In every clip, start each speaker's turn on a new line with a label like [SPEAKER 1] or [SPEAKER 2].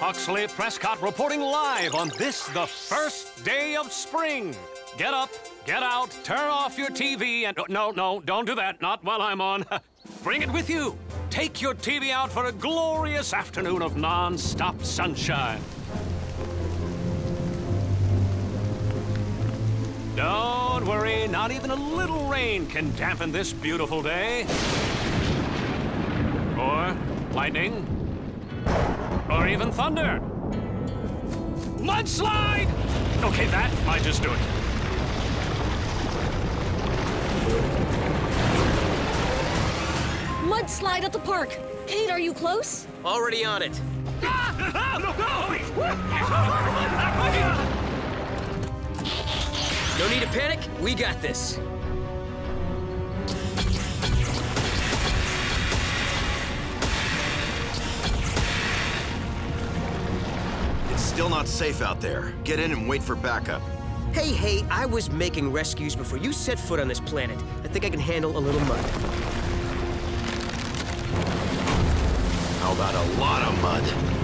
[SPEAKER 1] Huxley Prescott reporting live on this, the first day of spring. Get up, get out, turn off your TV, and oh, no, no, don't do that, not while I'm on. Bring it with you. Take your TV out for a glorious afternoon of non-stop sunshine. Don't worry, not even a little rain can dampen this beautiful day. Or lightning. Or even thunder. Mudslide! Okay, that might just do it.
[SPEAKER 2] Mudslide at the park. Kade, are you close?
[SPEAKER 3] Already on it. No need to panic. We got this.
[SPEAKER 4] Still not safe out there. Get in and wait for backup.
[SPEAKER 3] Hey, hey, I was making rescues before you set foot on this planet. I think I can handle a little mud.
[SPEAKER 4] How about a lot of mud?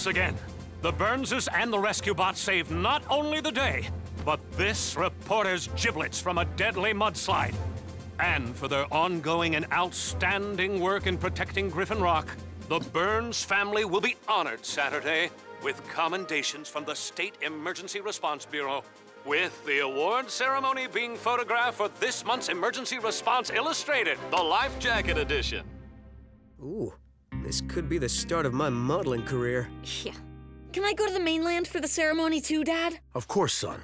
[SPEAKER 1] Once again, the Burnses and the rescue bots saved not only the day, but this reporter's giblets from a deadly mudslide. And for their ongoing and outstanding work in protecting Griffin Rock, the Burns family will be honored Saturday with commendations from the State Emergency Response Bureau. With the award ceremony being photographed for this month's Emergency Response Illustrated, the Life Jacket Edition.
[SPEAKER 3] Ooh, this could be the start of my modeling career.
[SPEAKER 2] Yeah. Can I go to the mainland for the ceremony too, Dad?
[SPEAKER 5] Of course, son.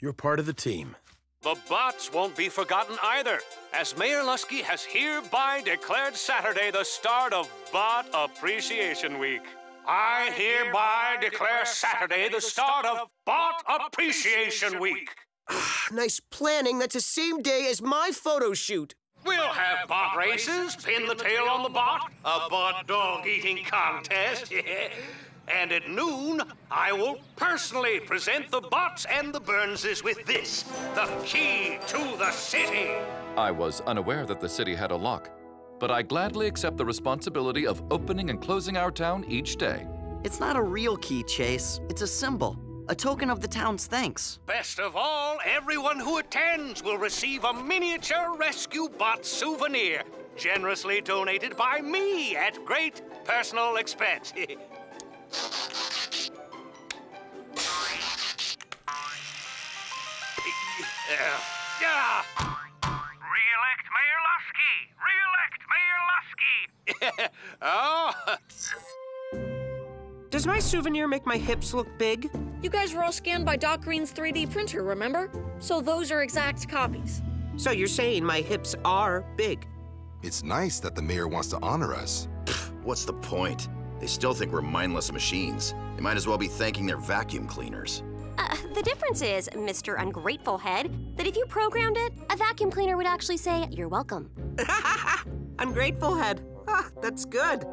[SPEAKER 5] You're part of the team.
[SPEAKER 1] The bots won't be forgotten either, as Mayor Luskey has hereby declared Saturday the start of Bot Appreciation Week. I hereby declare Saturday the start of Bot Appreciation Week.
[SPEAKER 3] Ah, nice planning. That's the same day as my photo shoot.
[SPEAKER 1] We'll have bot races, pin the tail on the bot, a bot dog eating contest. and at noon, I will personally present the bots and the Burnses with this the key to the city.
[SPEAKER 6] I was unaware that the city had a lock, but I gladly accept the responsibility of opening and closing our town each day.
[SPEAKER 7] It's not a real key, Chase. It's a symbol, a token of the town's thanks.
[SPEAKER 1] Best of all, everyone who attends will receive a miniature rescue bot souvenir, generously donated by me at great personal expense. Yeah. Yeah.
[SPEAKER 8] Re-elect Mayor Luskey! Re-elect Mayor Luskey!
[SPEAKER 1] oh,
[SPEAKER 9] Does my souvenir make my hips look big?
[SPEAKER 2] You guys were all scanned by Doc Greene's 3D printer, remember? So those are exact copies.
[SPEAKER 9] So you're saying my hips are big?
[SPEAKER 5] It's nice that the mayor wants to honor us.
[SPEAKER 4] What's the point? They still think we're mindless machines. They might as well be thanking their vacuum cleaners.
[SPEAKER 10] Uh, the difference is, Mr. Ungrateful Head, that if you programmed it, a vacuum cleaner would actually say, You're welcome.
[SPEAKER 9] Ungrateful head. Ah, that's good.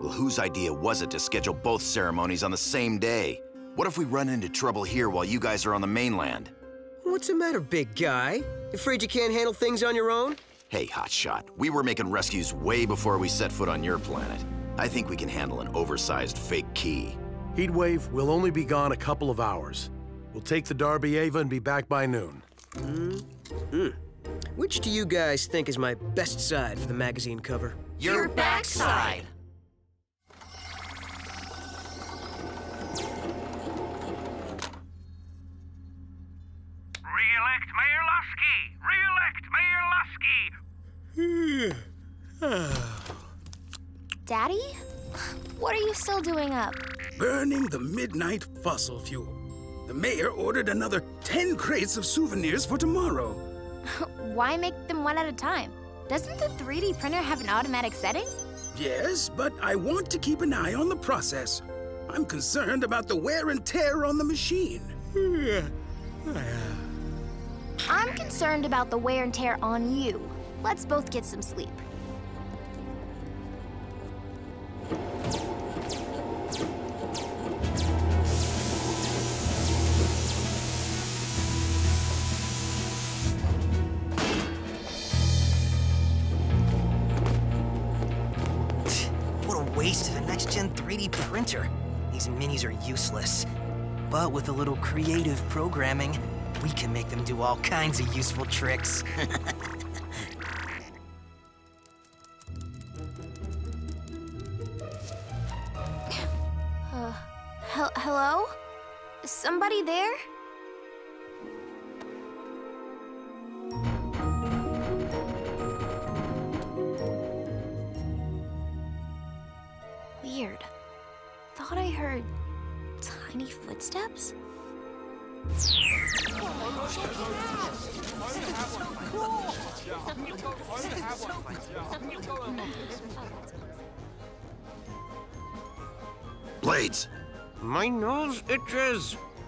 [SPEAKER 4] Well, whose idea was it to schedule both ceremonies on the same day? What if we run into trouble here while you guys are on the mainland?
[SPEAKER 3] What's the matter, big guy? Afraid you can't handle things on your own?
[SPEAKER 4] Hey, Hotshot, we were making rescues way before we set foot on your planet. I think we can handle an oversized fake key.
[SPEAKER 5] Heatwave we'll only be gone a couple of hours. We'll take the Darby Ava and be back by noon. Hmm. Hmm.
[SPEAKER 3] Which do you guys think is my best side for the magazine cover?
[SPEAKER 10] Your backside. elect Mayor Luskey! Re elect Mayor Luskey!
[SPEAKER 11] Daddy? What are you still doing up?
[SPEAKER 12] Burning the midnight fossil fuel. The mayor ordered another 10 crates of souvenirs for tomorrow.
[SPEAKER 11] Why make them one at a time? Doesn't the 3D printer have an automatic setting?
[SPEAKER 12] Yes, but I want to keep an eye on the process. I'm concerned about the wear and tear on the machine.
[SPEAKER 11] I'm concerned about the wear and tear on you. Let's both get some sleep.
[SPEAKER 13] What a waste of a next-gen 3D printer. These minis are useless. But with a little creative programming, we can make them do all kinds of useful tricks.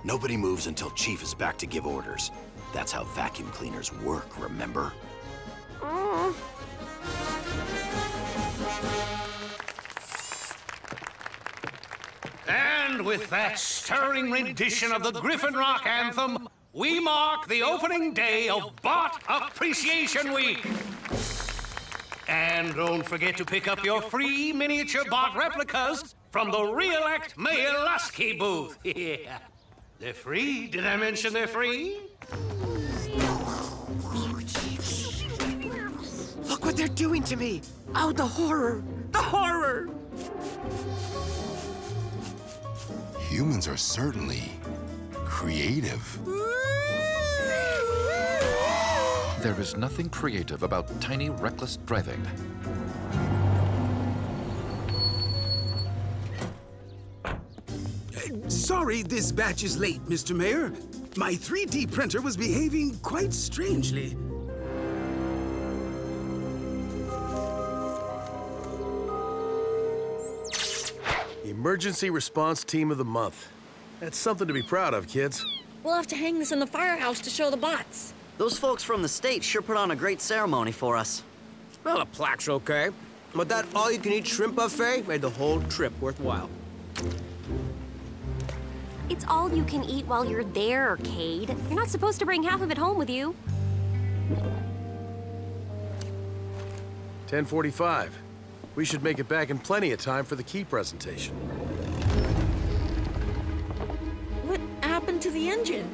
[SPEAKER 14] Nobody moves until Chief is back to give orders. That's how vacuum cleaners work, remember?
[SPEAKER 1] And with that stirring rendition of the Griffin Rock anthem, we mark the opening day of Bot Appreciation Week. And don't forget to pick up your free miniature bot replicas from the Re-elect Mayor Luskey booth. Yeah. They're free. Did I mention they're free?
[SPEAKER 13] Look what they're doing to me. Oh, the horror. The horror.
[SPEAKER 15] Humans are certainly creative.
[SPEAKER 6] There is nothing creative about tiny, reckless driving.
[SPEAKER 12] Sorry this batch is late, Mr. Mayor. My 3D printer was behaving quite strangely.
[SPEAKER 5] Emergency Response Team of the Month. That's something to be proud of, kids.
[SPEAKER 2] We'll have to hang this in the firehouse to show the bots.
[SPEAKER 7] Those folks from the state sure put on a great ceremony for us.
[SPEAKER 13] Well, a plaque's okay. But that all-you-can-eat shrimp buffet made the whole trip worthwhile.
[SPEAKER 16] It's all you can eat while you're there, Kade. You're not supposed to bring half of it home with you.
[SPEAKER 5] 1045. We should make it back in plenty of time for the key presentation.
[SPEAKER 2] What happened to the engine?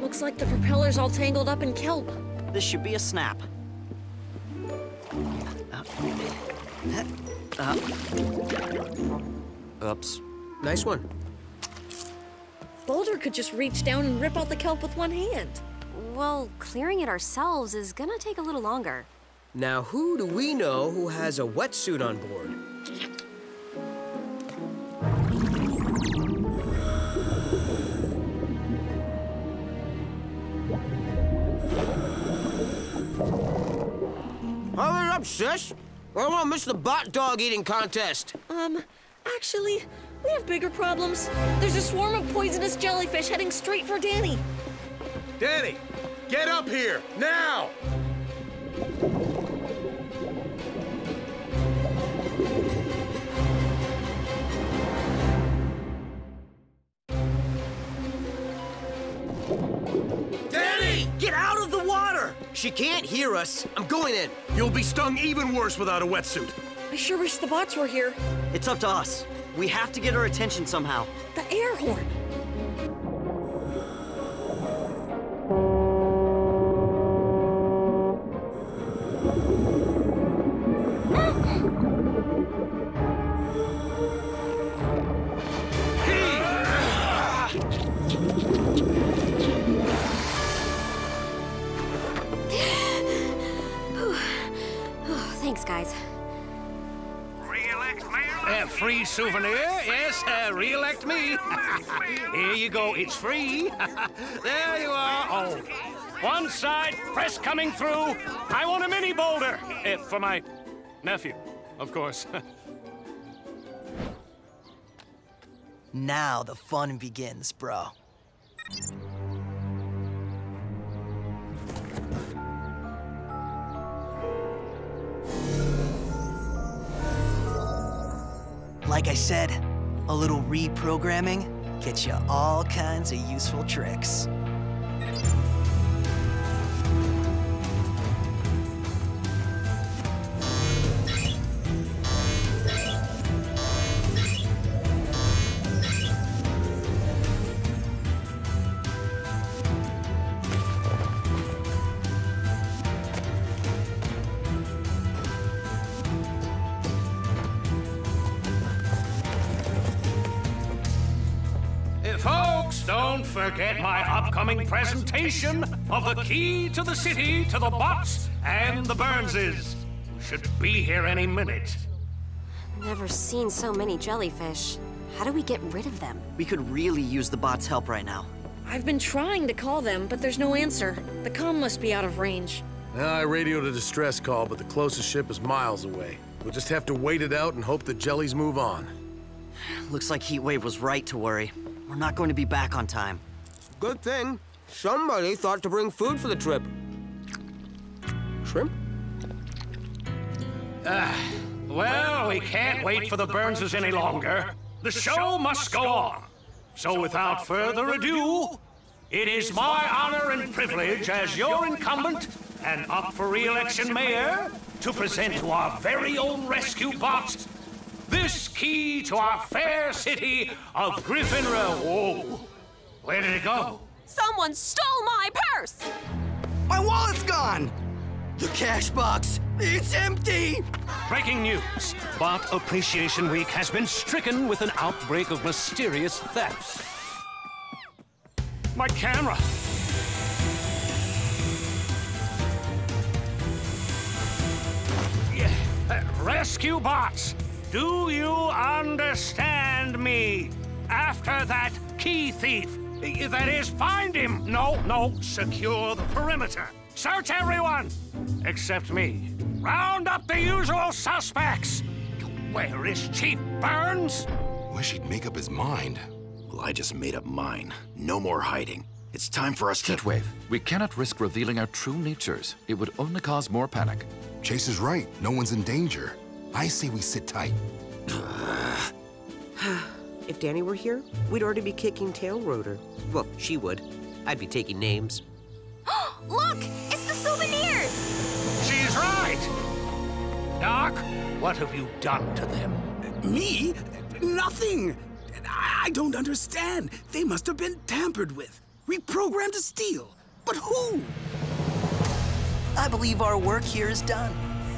[SPEAKER 2] Looks like the propeller's all tangled up in kelp.
[SPEAKER 7] This should be a snap. Uh, Oops.
[SPEAKER 13] Nice one.
[SPEAKER 2] Boulder could just reach down and rip out the kelp with one hand.
[SPEAKER 16] Well, clearing it ourselves is gonna take a little longer.
[SPEAKER 13] Now, who do we know who has a wetsuit on board? Up, sis! I won't miss the bot dog eating contest.
[SPEAKER 2] Um, actually, we have bigger problems. There's a swarm of poisonous jellyfish heading straight for Dani.
[SPEAKER 5] Dani, get up here, now!
[SPEAKER 13] Dani! Get out of the water! She can't hear us. I'm going in.
[SPEAKER 5] You'll be stung even worse without a wetsuit.
[SPEAKER 2] I sure wish the bots were here.
[SPEAKER 7] It's up to us. We have to get her attention somehow.
[SPEAKER 2] The air horn.
[SPEAKER 1] Free souvenir. Yes, uh, re-elect me. Here you go. It's free. there you are. Oh, one side, press coming through. I want a mini boulder. Eh, for my nephew, of course.
[SPEAKER 13] Now the fun begins, bro. Like I said, a little reprogramming gets you all kinds of useful tricks.
[SPEAKER 1] Upcoming presentation of the key to the city to the bots and the Burnses. who Should be here any minute.
[SPEAKER 16] Never seen so many jellyfish. How do we get rid of them?
[SPEAKER 7] We could really use the bot's help right now.
[SPEAKER 2] I've been trying to call them, but there's no answer. The comm must be out of range.
[SPEAKER 5] I radioed a distress call, but the closest ship is miles away. We'll just have to wait it out and hope the jellies move on.
[SPEAKER 7] Looks like Heatwave was right to worry. We're not going to be back on time.
[SPEAKER 3] Good thing. Somebody thought to bring food for the trip. Shrimp?
[SPEAKER 1] Ah, well, we can't wait for the Burnses any longer. The show must go on. So without further ado, it is my honor and privilege as your incumbent and up for re-election mayor to present to our very own rescue bot this key to our fair city of Griffin Rock. Whoa, where did it go?
[SPEAKER 17] Someone stole my purse!
[SPEAKER 7] My wallet's gone! The cash box, it's empty!
[SPEAKER 1] Breaking news. Bot Appreciation Week has been stricken with an outbreak of mysterious thefts. My camera! Yeah, uh, Rescue bots! Do you understand me? After that key thief, that is, find him! No, no, secure the perimeter. Search everyone! Except me. Round up the usual suspects! Where is Chief Burns?
[SPEAKER 15] Wish he'd make up his mind.
[SPEAKER 14] Well, I just made up mine. No more hiding. It's time for us to.
[SPEAKER 6] Heatwave, we cannot risk revealing our true natures. It would only cause more panic.
[SPEAKER 15] Chase is right. No one's in danger. I say we sit tight.
[SPEAKER 3] If Dani were here, we'd already be kicking tail rotor. Well, she would. I'd be taking names.
[SPEAKER 11] Look! It's the souvenirs!
[SPEAKER 1] She's right! Doc, what have you done to them?
[SPEAKER 12] Me? Nothing. I I don't understand. They must have been tampered with, reprogrammed to steal. But who?
[SPEAKER 13] I believe our work here is done.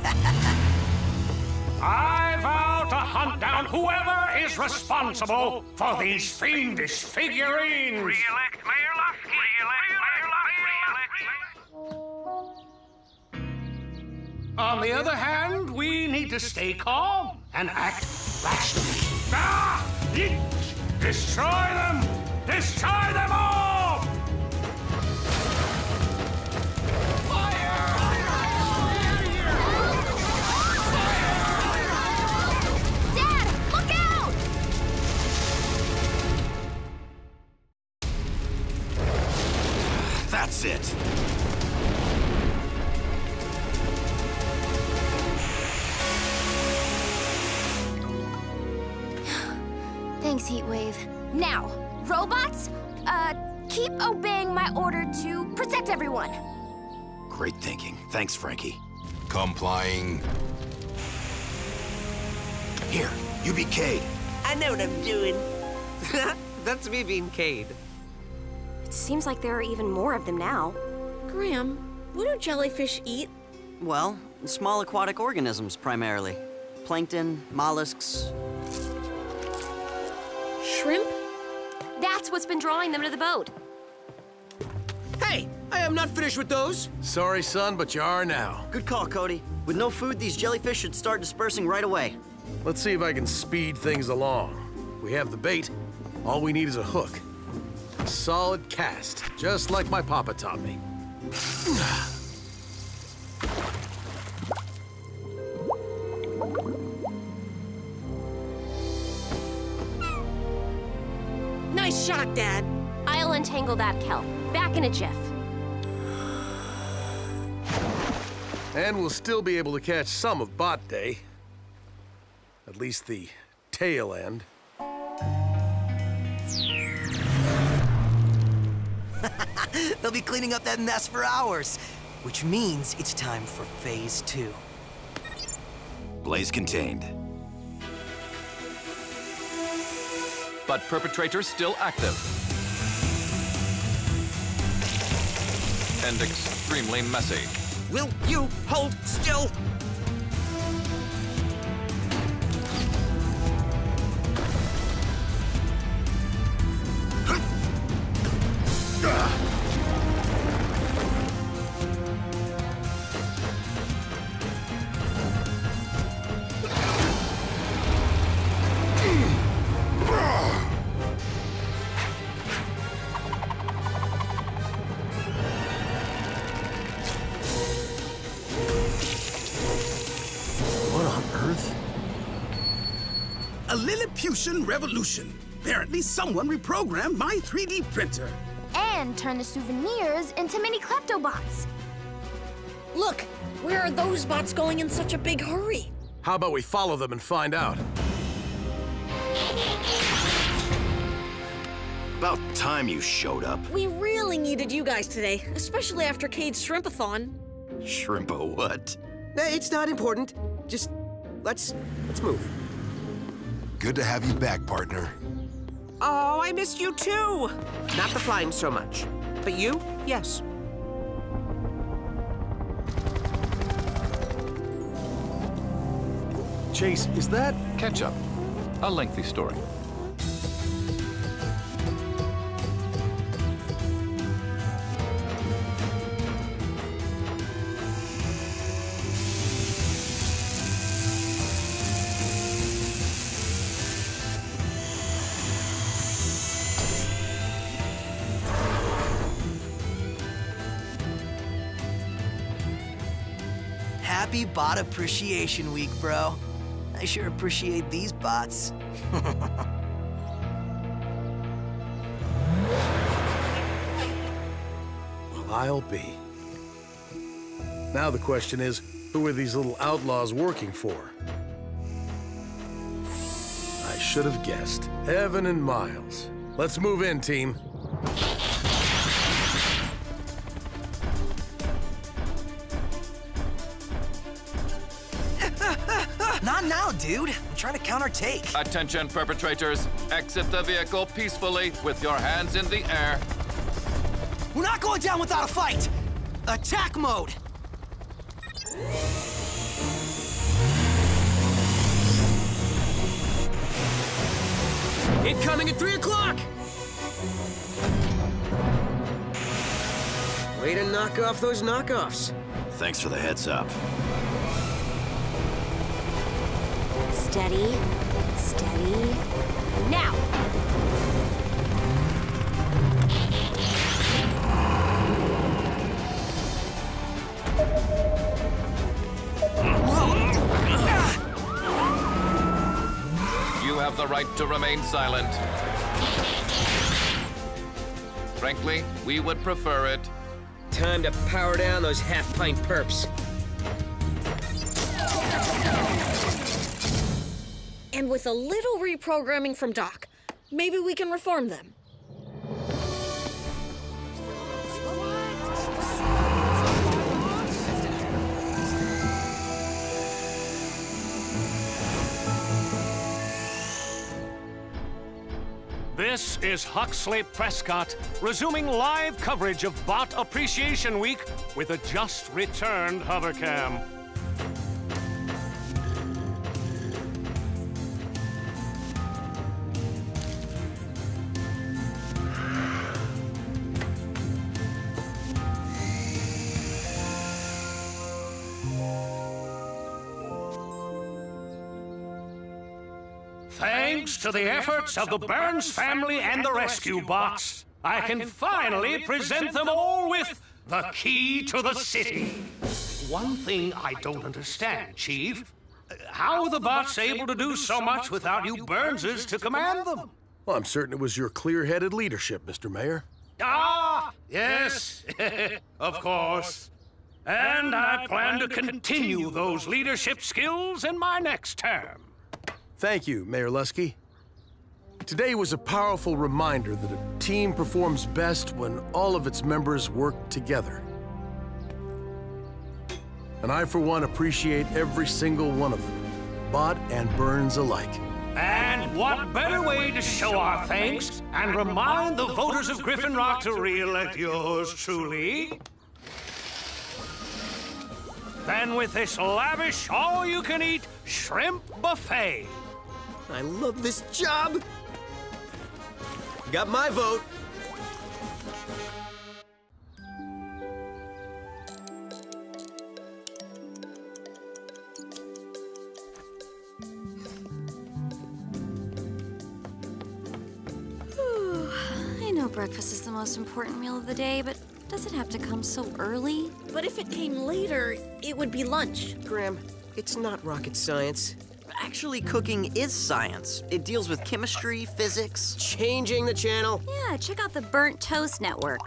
[SPEAKER 1] I vow to hunt down whoever is responsible for these fiendish figurines!
[SPEAKER 8] Re-elect Mayor Luskey! Re-elect Mayor Luskey!
[SPEAKER 1] On the other hand, we need to stay calm and act rationally. Ah! Destroy them! Destroy them all!
[SPEAKER 14] That's it.
[SPEAKER 11] Thanks, Heatwave. Now, robots, uh, keep obeying my order to protect everyone.
[SPEAKER 14] Great thinking. Thanks, Frankie.
[SPEAKER 15] Complying.
[SPEAKER 14] Here, you be Kade.
[SPEAKER 3] I know what I'm doing. That's me being Kade.
[SPEAKER 16] It seems like there are even more of them now.
[SPEAKER 2] Graham, what do jellyfish eat?
[SPEAKER 7] Well, small aquatic organisms primarily. Plankton, mollusks.
[SPEAKER 2] Shrimp?
[SPEAKER 16] That's what's been drawing them to the boat.
[SPEAKER 3] Hey, I am not finished with those.
[SPEAKER 5] Sorry, son, but you are now.
[SPEAKER 7] Good call, Cody. With no food, these jellyfish should start dispersing right away.
[SPEAKER 5] Let's see if I can speed things along. We have the bait. All we need is a hook. A solid cast, just like my papa taught me.
[SPEAKER 2] Nice shot, Dad.
[SPEAKER 16] I'll untangle that kelp. Back in a jiff.
[SPEAKER 5] And we'll still be able to catch some of Bot Day. At least the tail end.
[SPEAKER 13] They'll be cleaning up that mess for hours. Which means it's time for phase two.
[SPEAKER 14] Blaze contained.
[SPEAKER 6] But perpetrator still active. And extremely messy.
[SPEAKER 3] Will you hold still?
[SPEAKER 12] Revolution. Apparently, someone reprogrammed my 3D printer.
[SPEAKER 11] And turned the souvenirs into mini kleptobots.
[SPEAKER 2] Look, where are those bots going in such a big hurry?
[SPEAKER 5] How about we follow them and find out?
[SPEAKER 14] About time you showed up.
[SPEAKER 2] We really needed you guys today, especially after Kade's Shrimpathon.
[SPEAKER 14] Shrimpo what?
[SPEAKER 3] It's not important. Just let's let's move.
[SPEAKER 15] Good to have you back, partner.
[SPEAKER 3] Oh, I missed you too. Not the flying so much, but you, yes.
[SPEAKER 5] Chase, is that...
[SPEAKER 6] Ketchup. A lengthy story.
[SPEAKER 13] Bot Appreciation Week, bro. I sure appreciate these bots.
[SPEAKER 5] Well, I'll be. Now the question is, who are these little outlaws working for? I should have guessed. Evan and Myles. Let's move in, team.
[SPEAKER 13] I'm trying.
[SPEAKER 6] Attention, perpetrators. Exit the vehicle peacefully with your hands in the air.
[SPEAKER 13] We're not going down without a fight! Attack mode!
[SPEAKER 3] Incoming at three o'clock. Way to knock off those knockoffs.
[SPEAKER 14] Thanks for the heads up.
[SPEAKER 16] Steady. Steady. Now!
[SPEAKER 6] You have the right to remain silent. Frankly, we would prefer it.
[SPEAKER 3] Time to power down those half-pint perps.
[SPEAKER 2] And with a little reprogramming from Doc, maybe we can reform them.
[SPEAKER 1] This is Huxley Prescott, resuming live coverage of Bot Appreciation Week with a just returned hovercam. To the efforts of the Burns family and the rescue bots, I can finally present them all with the key to the city. One thing I don't understand, Chief. How are the bots able to do so much without you Burnses to command them?
[SPEAKER 5] Well, I'm certain it was your clear-headed leadership, Mr. Mayor.
[SPEAKER 1] Ah, yes, of course. And I plan to continue those leadership skills in my next term.
[SPEAKER 5] Thank you, Mayor Luskey. Today was a powerful reminder that a team performs best when all of its members work together. And I, for one, appreciate every single one of them, Bot and Burns alike.
[SPEAKER 1] And what better way to show our thanks and remind the voters of Griffin Rock to re-elect yours truly than with this lavish, all-you-can-eat shrimp buffet.
[SPEAKER 3] I love this job! Got my vote.
[SPEAKER 11] Whew. I know breakfast is the most important meal of the day, but does it have to come so early?
[SPEAKER 2] But if it came later, it would be lunch.
[SPEAKER 3] Graham, it's not rocket science.
[SPEAKER 7] Actually, cooking is science. It deals with chemistry, physics.
[SPEAKER 3] Changing the channel.
[SPEAKER 11] Yeah, check out the Burnt Toast Network.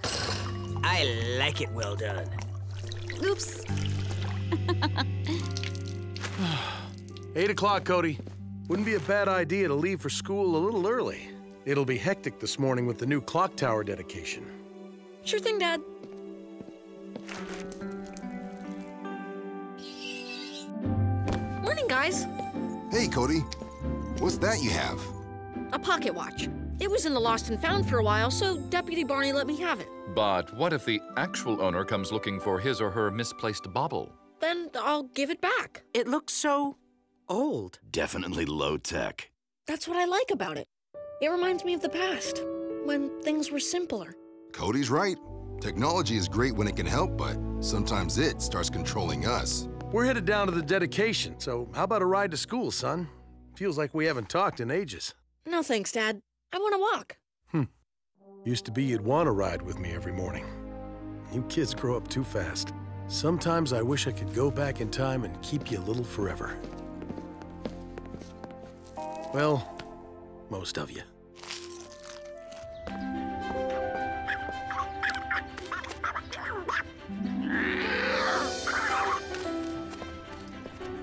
[SPEAKER 3] I like it well done.
[SPEAKER 11] Oops.
[SPEAKER 5] Eight o'clock, Cody. Wouldn't be a bad idea to leave for school a little early. It'll be hectic this morning with the new clock tower dedication.
[SPEAKER 2] Sure thing, Dad.
[SPEAKER 15] Cody. What's that you have?
[SPEAKER 2] A pocket watch. It was in the lost and found for a while, so Deputy Barney let me have it.
[SPEAKER 6] But what if the actual owner comes looking for his or her misplaced bauble?
[SPEAKER 2] Then I'll give it back.
[SPEAKER 3] It looks so old.
[SPEAKER 14] Definitely low tech.
[SPEAKER 2] That's what I like about it. It reminds me of the past, when things were simpler.
[SPEAKER 15] Cody's right. Technology is great when it can help, but sometimes it starts controlling us.
[SPEAKER 5] We're headed down to the dedication, so how about a ride to school, son? Feels like we haven't talked in ages.
[SPEAKER 2] No thanks, Dad. I want to walk.
[SPEAKER 5] Hmm. Used to be you'd want to ride with me every morning. You kids grow up too fast. Sometimes I wish I could go back in time and keep you little forever. Well, most of you.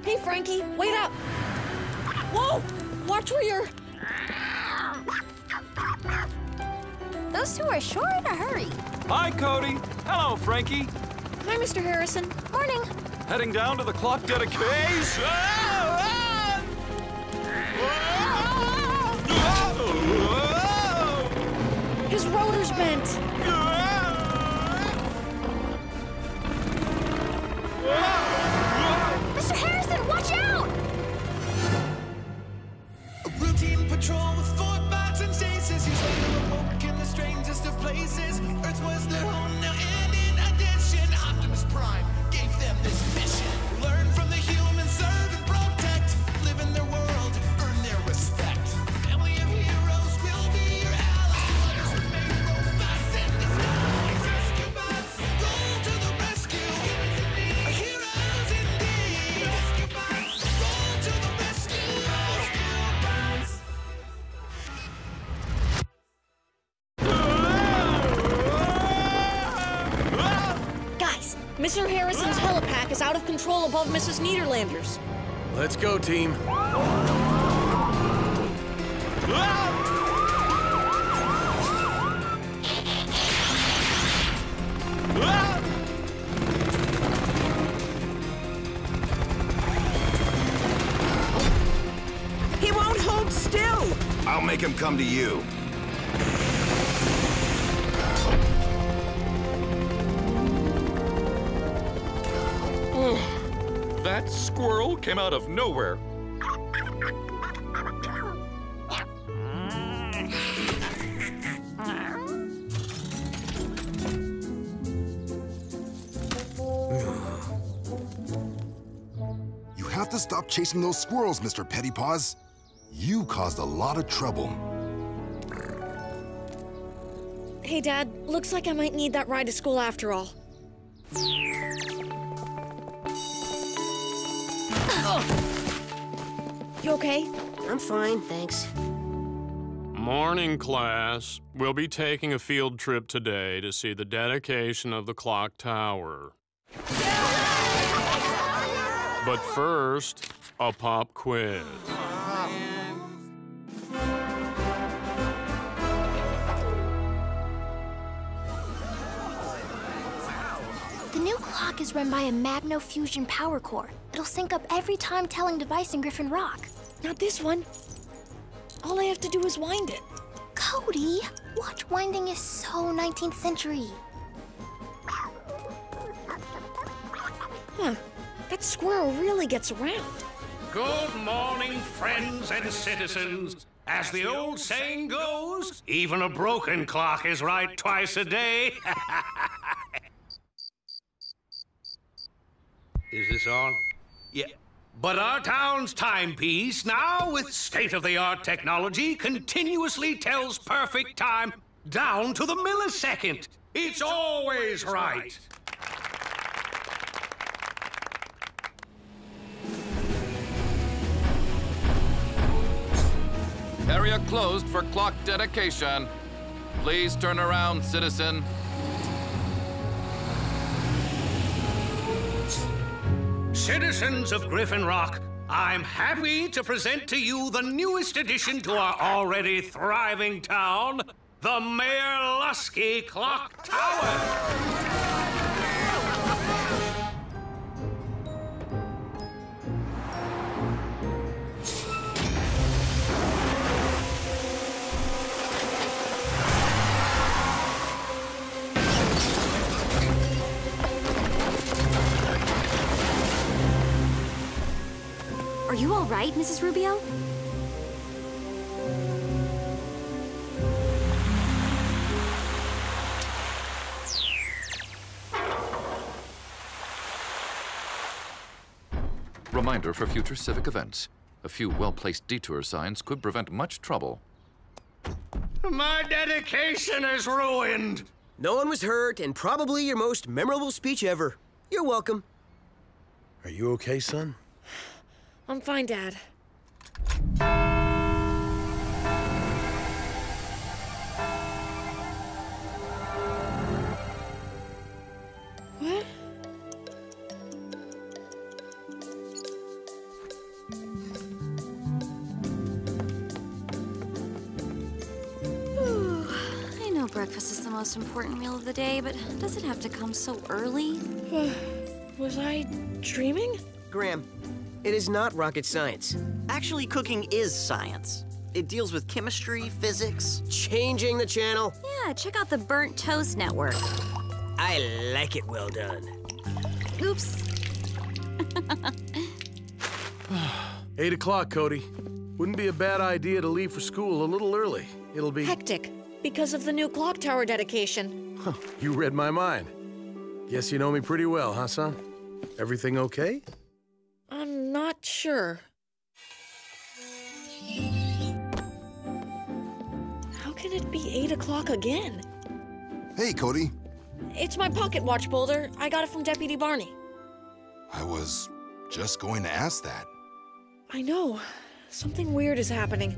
[SPEAKER 2] Hey, Frankie, wait up! Whoa! Watch where you're...
[SPEAKER 11] Those two are sure in a hurry.
[SPEAKER 18] Hi, Cody. Hello, Frankie.
[SPEAKER 2] Hi, Mr. Harrison.
[SPEAKER 11] Morning.
[SPEAKER 18] Heading down to the clock dedication.
[SPEAKER 2] His rotor's bent.
[SPEAKER 11] Mr. Watch out!
[SPEAKER 4] A routine patrol with four bots and stasis. He's later awoke in the strangest of places. Earth was their home now, and in addition, Optimus Prime
[SPEAKER 2] out of control above Mrs. Niederlander's.
[SPEAKER 5] Let's go, team.
[SPEAKER 19] He won't hold still!
[SPEAKER 14] I'll make him come to you.
[SPEAKER 6] Came out of nowhere.
[SPEAKER 15] You have to stop chasing those squirrels, Mr. Pettypaws. You caused a lot of trouble.
[SPEAKER 2] Hey, Dad, looks like I might need that ride to school after all. Oh. You okay?
[SPEAKER 3] I'm fine, thanks.
[SPEAKER 20] Morning, class. We'll be taking a field trip today to see the dedication of the clock tower. But first, a pop quiz.
[SPEAKER 11] The new clock is run by a magno-fusion power core. It'll sync up every time-telling device in Griffin Rock.
[SPEAKER 2] Not this one. All I have to do is wind it.
[SPEAKER 11] Cody, watch winding is so 19th century.
[SPEAKER 2] Huh. That squirrel really gets around.
[SPEAKER 1] Good morning, friends and citizens. As the old saying goes, even a broken clock is right twice a day. is this on? Yeah. But our town's timepiece, now with state of the art technology, continuously tells perfect time down to the millisecond. It's always right.
[SPEAKER 6] Area closed for clock dedication. Please turn around, citizen.
[SPEAKER 1] Citizens of Griffin Rock, I'm happy to present to you the newest addition to our already thriving town, the Mayor Luskey Clock Tower.
[SPEAKER 16] You all right, Mrs. Rubio?
[SPEAKER 6] Reminder for future civic events. A few well-placed detour signs could prevent much trouble.
[SPEAKER 1] My dedication is ruined.
[SPEAKER 3] No one was hurt, and probably your most memorable speech ever. You're welcome.
[SPEAKER 5] Are you okay, son?
[SPEAKER 2] I'm fine, Dad. What?
[SPEAKER 10] I know breakfast is the most important meal of the day, but does it have to come so early?
[SPEAKER 2] Uh, was I dreaming?
[SPEAKER 3] Graham, it is not rocket science.
[SPEAKER 7] Actually, cooking is science. It deals with chemistry, physics.
[SPEAKER 3] Changing the channel.
[SPEAKER 10] Yeah, check out the Burnt Toast Network.
[SPEAKER 3] I like it well done.
[SPEAKER 10] Oops.
[SPEAKER 5] Eight o'clock, Cody. Wouldn't be a bad idea to leave for school a little early. It'll be.
[SPEAKER 2] Hectic. Because of the new clock tower dedication.
[SPEAKER 5] Huh, you read my mind. Guess you know me pretty well, huh, son? Everything okay?
[SPEAKER 2] I'm not sure. How can it be 8 o'clock again?
[SPEAKER 15] Hey, Cody.
[SPEAKER 2] It's my pocket watch, Boulder. I got it from Deputy Barney.
[SPEAKER 15] I was just going to ask that.
[SPEAKER 2] I know. Something weird is happening.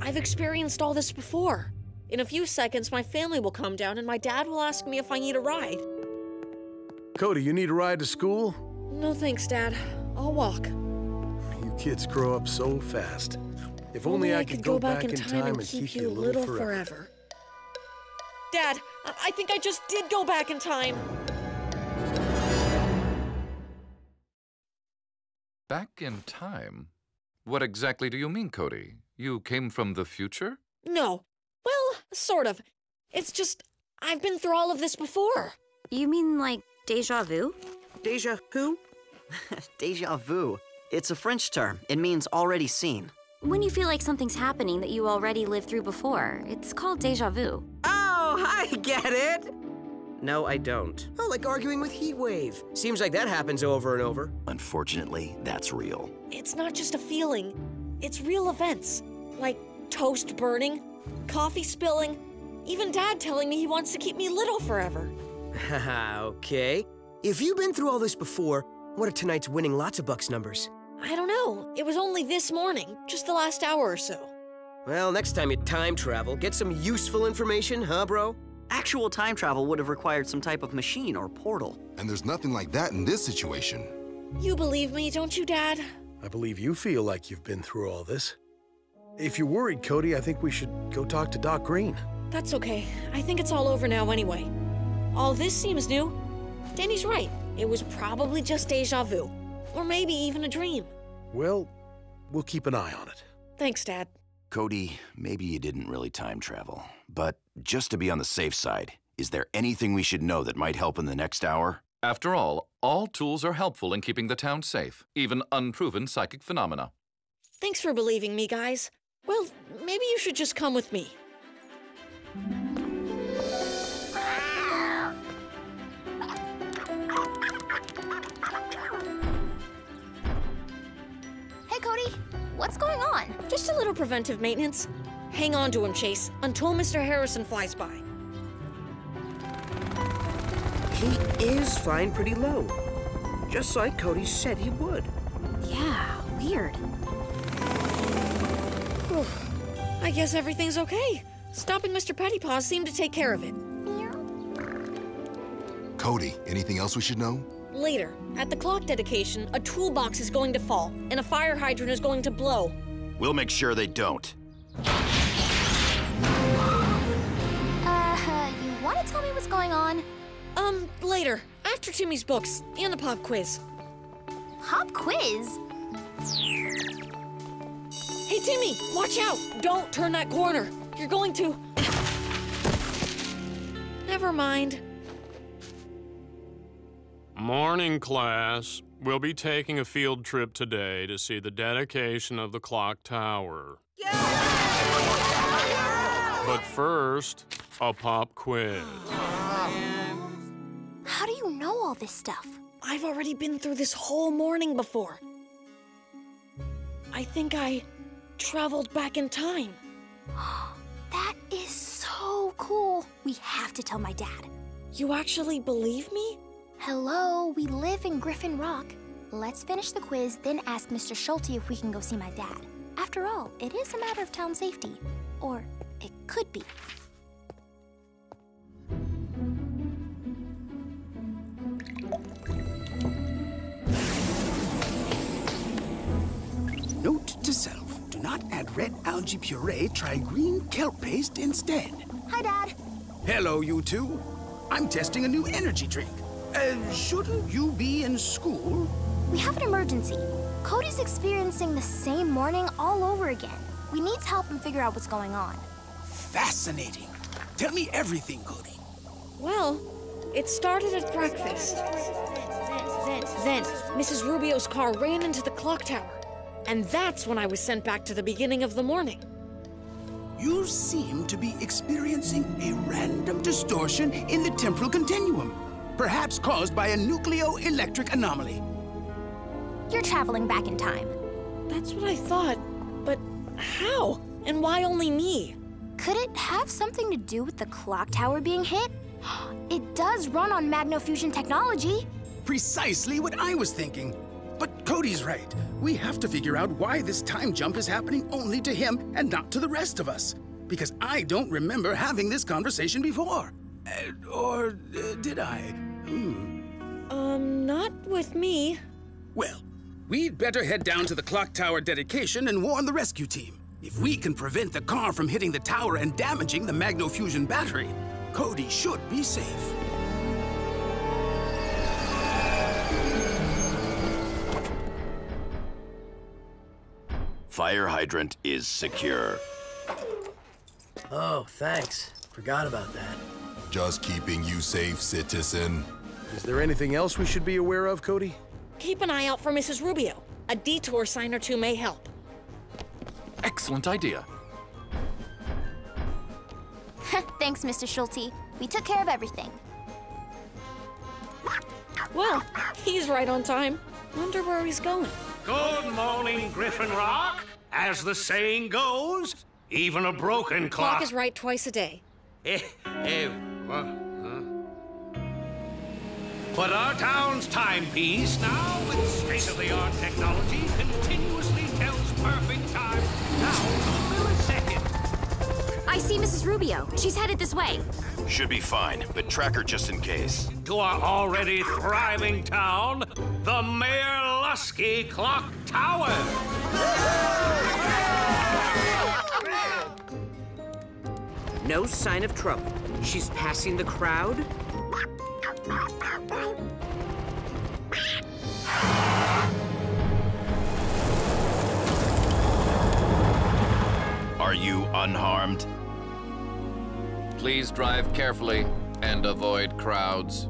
[SPEAKER 2] I've experienced all this before. In a few seconds, my family will come down and my dad will ask me if I need a ride.
[SPEAKER 5] Cody, you need a ride to school?
[SPEAKER 2] No thanks, Dad. I'll walk.
[SPEAKER 5] You kids grow up so fast. If only, I could go, back, in time, and keep you a little forever.
[SPEAKER 2] forever. Dad, I, I think I just did go back in time.
[SPEAKER 6] Back in time? What exactly do you mean, Cody? You came from the future?
[SPEAKER 2] No. Well, sort of. It's just, I've been through all of this before.
[SPEAKER 10] You mean like deja vu?
[SPEAKER 3] Deja who?
[SPEAKER 7] Deja vu. It's a French term. It means already seen.
[SPEAKER 10] When you feel like something's happening that you already lived through before, it's called deja vu.
[SPEAKER 3] Oh, I get it! No, I don't. Oh, like arguing with Heatwave. Seems like that happens over and over.
[SPEAKER 14] Unfortunately, that's real.
[SPEAKER 2] It's not just a feeling, it's real events. Like toast burning, coffee spilling, even Dad telling me he wants to keep me little forever.
[SPEAKER 3] Haha, okay. If you've been through all this before, what are tonight's winning lots of bucks numbers?
[SPEAKER 2] I don't know. It was only this morning, just the last hour or so.
[SPEAKER 3] Well, next time you time travel, get some useful information, huh, bro?
[SPEAKER 7] Actual time travel would have required some type of machine or portal.
[SPEAKER 15] And there's nothing like that in this situation.
[SPEAKER 2] You believe me, don't you, Dad?
[SPEAKER 5] I believe you feel like you've been through all this. If you're worried, Cody, I think we should go talk to Doc Greene.
[SPEAKER 2] That's okay. I think it's all over now anyway. All this seems new. Dani's right. It was probably just deja vu. Or maybe even a dream.
[SPEAKER 5] Well, we'll keep an eye on it.
[SPEAKER 2] Thanks, Dad.
[SPEAKER 14] Cody, maybe you didn't really time travel. But just to be on the safe side, is there anything we should know that might help in the next hour?
[SPEAKER 6] After all, all tools are helpful in keeping the town safe, even unproven psychic phenomena.
[SPEAKER 2] Thanks for believing me, guys. Well, maybe you should just come with me.
[SPEAKER 11] What's going on?
[SPEAKER 2] Just a little preventive maintenance. Hang on to him, Chase, until Mr. Harrison flies by.
[SPEAKER 3] He is flying pretty low. Just like Cody said he would.
[SPEAKER 11] Yeah, weird.
[SPEAKER 2] Whew. I guess everything's okay. Stopping Mr. Pettypaw seemed to take care of it.
[SPEAKER 15] Cody, anything else we should know?
[SPEAKER 2] Later, at the clock dedication, a toolbox is going to fall, and a fire hydrant is going to blow.
[SPEAKER 14] We'll make sure they don't.
[SPEAKER 11] Uh, you want to tell me what's going on?
[SPEAKER 2] Um, later, after Timmy's books and the pop quiz.
[SPEAKER 11] Pop quiz?
[SPEAKER 2] Hey, Timmy, watch out! Don't turn that corner. You're going to. Never mind.
[SPEAKER 20] Morning, class. We'll be taking a field trip today to see the dedication of the clock tower. But first, a pop quiz.
[SPEAKER 11] How do you know all this stuff?
[SPEAKER 2] I've already been through this whole morning before. I think I traveled back in time.
[SPEAKER 11] that is so cool. We have to tell my dad.
[SPEAKER 2] You actually believe me?
[SPEAKER 11] Hello, we live in Griffin Rock. Let's finish the quiz, then ask Mr. Schulte if we can go see my dad. After all, it is a matter of town safety. Or it could be.
[SPEAKER 12] Note to self, do not add red algae puree, try green kelp paste instead.
[SPEAKER 11] Hi, Dad.
[SPEAKER 12] Hello, you two. I'm testing a new energy drink. Uh, shouldn't you be in school?
[SPEAKER 11] We have an emergency. Cody's experiencing the same morning all over again. We need to help him figure out what's going on.
[SPEAKER 12] Fascinating. Tell me everything, Cody.
[SPEAKER 2] Well, it started at breakfast. Then, then, Mrs. Rubio's car ran into the clock tower. And that's when I was sent back to the beginning of the morning.
[SPEAKER 12] You seem to be experiencing a random distortion in the temporal continuum, perhaps caused by a nucleoelectric anomaly.
[SPEAKER 11] You're traveling back in time.
[SPEAKER 2] That's what I thought. But how? And why only me?
[SPEAKER 11] Could it have something to do with the clock tower being hit? It does run on magnofusion technology.
[SPEAKER 12] Precisely what I was thinking. But Cody's right. We have to figure out why this time jump is happening only to him and not to the rest of us. Because I don't remember having this conversation before. Uh, or uh, did I? Hmm.
[SPEAKER 2] Um, not with me.
[SPEAKER 12] Well, we'd better head down to the clock tower dedication and warn the rescue team. If we can prevent the car from hitting the tower and damaging the magnofusion battery, Cody should be safe.
[SPEAKER 14] Fire hydrant is secure.
[SPEAKER 21] Oh, thanks. Forgot about that.
[SPEAKER 15] Just keeping you safe, citizen.
[SPEAKER 5] Is there anything else we should be aware of, Cody?
[SPEAKER 2] Keep an eye out for Mrs. Rubio. A detour sign or two may help.
[SPEAKER 6] Excellent idea.
[SPEAKER 11] Thanks, Mr. Schulte. We took care of everything.
[SPEAKER 2] Well, he's right on time. Wonder where he's going.
[SPEAKER 1] Good morning, Griffin Rock. As the saying goes, even a broken clock.
[SPEAKER 2] Clock is right twice a day.
[SPEAKER 3] Eh, eh, what? Huh?
[SPEAKER 1] But our town's timepiece, now with state-of-the-art technology, continuously tells perfect time down to the millisecond.
[SPEAKER 10] I see Mrs. Rubio. She's headed this way.
[SPEAKER 14] Should be fine, but track her just in case.
[SPEAKER 1] To our already thriving town, the Mayor Luskey Clock Tower.
[SPEAKER 3] No sign of trouble. She's passing the crowd.
[SPEAKER 14] Are you unharmed?
[SPEAKER 6] Please drive carefully and avoid crowds.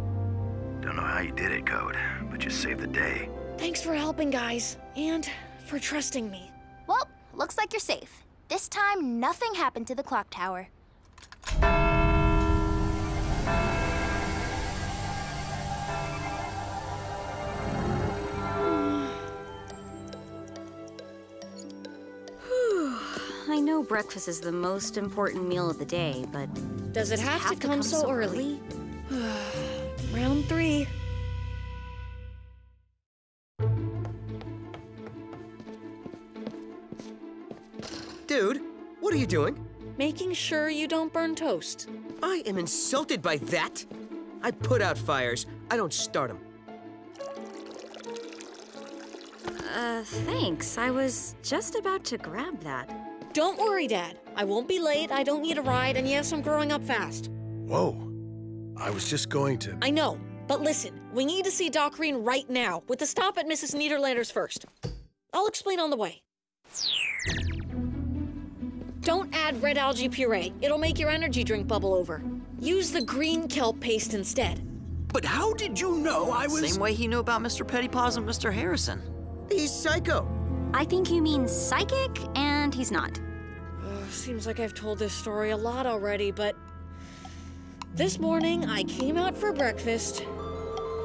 [SPEAKER 14] Don't know how you did it, Code, but you saved the day.
[SPEAKER 2] Thanks for helping, guys, and for trusting me.
[SPEAKER 11] Well, looks like you're safe. This time, nothing happened to the clock tower.
[SPEAKER 10] I know breakfast is the most important meal of the day, but
[SPEAKER 2] Does it have, to, come so, early? Round three.
[SPEAKER 3] Dude, what are you doing?
[SPEAKER 2] Making sure you don't burn toast.
[SPEAKER 3] I am insulted by that. I put out fires. I don't start them.
[SPEAKER 10] Uh, thanks. I was just about to grab that.
[SPEAKER 2] Don't worry, Dad. I won't be late, I don't need a ride, and yes, I'm growing up fast.
[SPEAKER 5] Whoa. I was just going to.
[SPEAKER 2] I know, but listen, we need to see Doc Greene right now, with the stop at Mrs. Niederlander's first. I'll explain on the way. Don't add red algae puree. It'll make your energy drink bubble over. Use the green kelp paste instead.
[SPEAKER 12] But how did you know I was...
[SPEAKER 7] Same way he knew about Mr. Pettypaws and Mr. Harrison.
[SPEAKER 3] He's psycho.
[SPEAKER 10] I think you mean psychic, and he's not.
[SPEAKER 2] Ugh, seems like I've told this story a lot already, but this morning I came out for breakfast,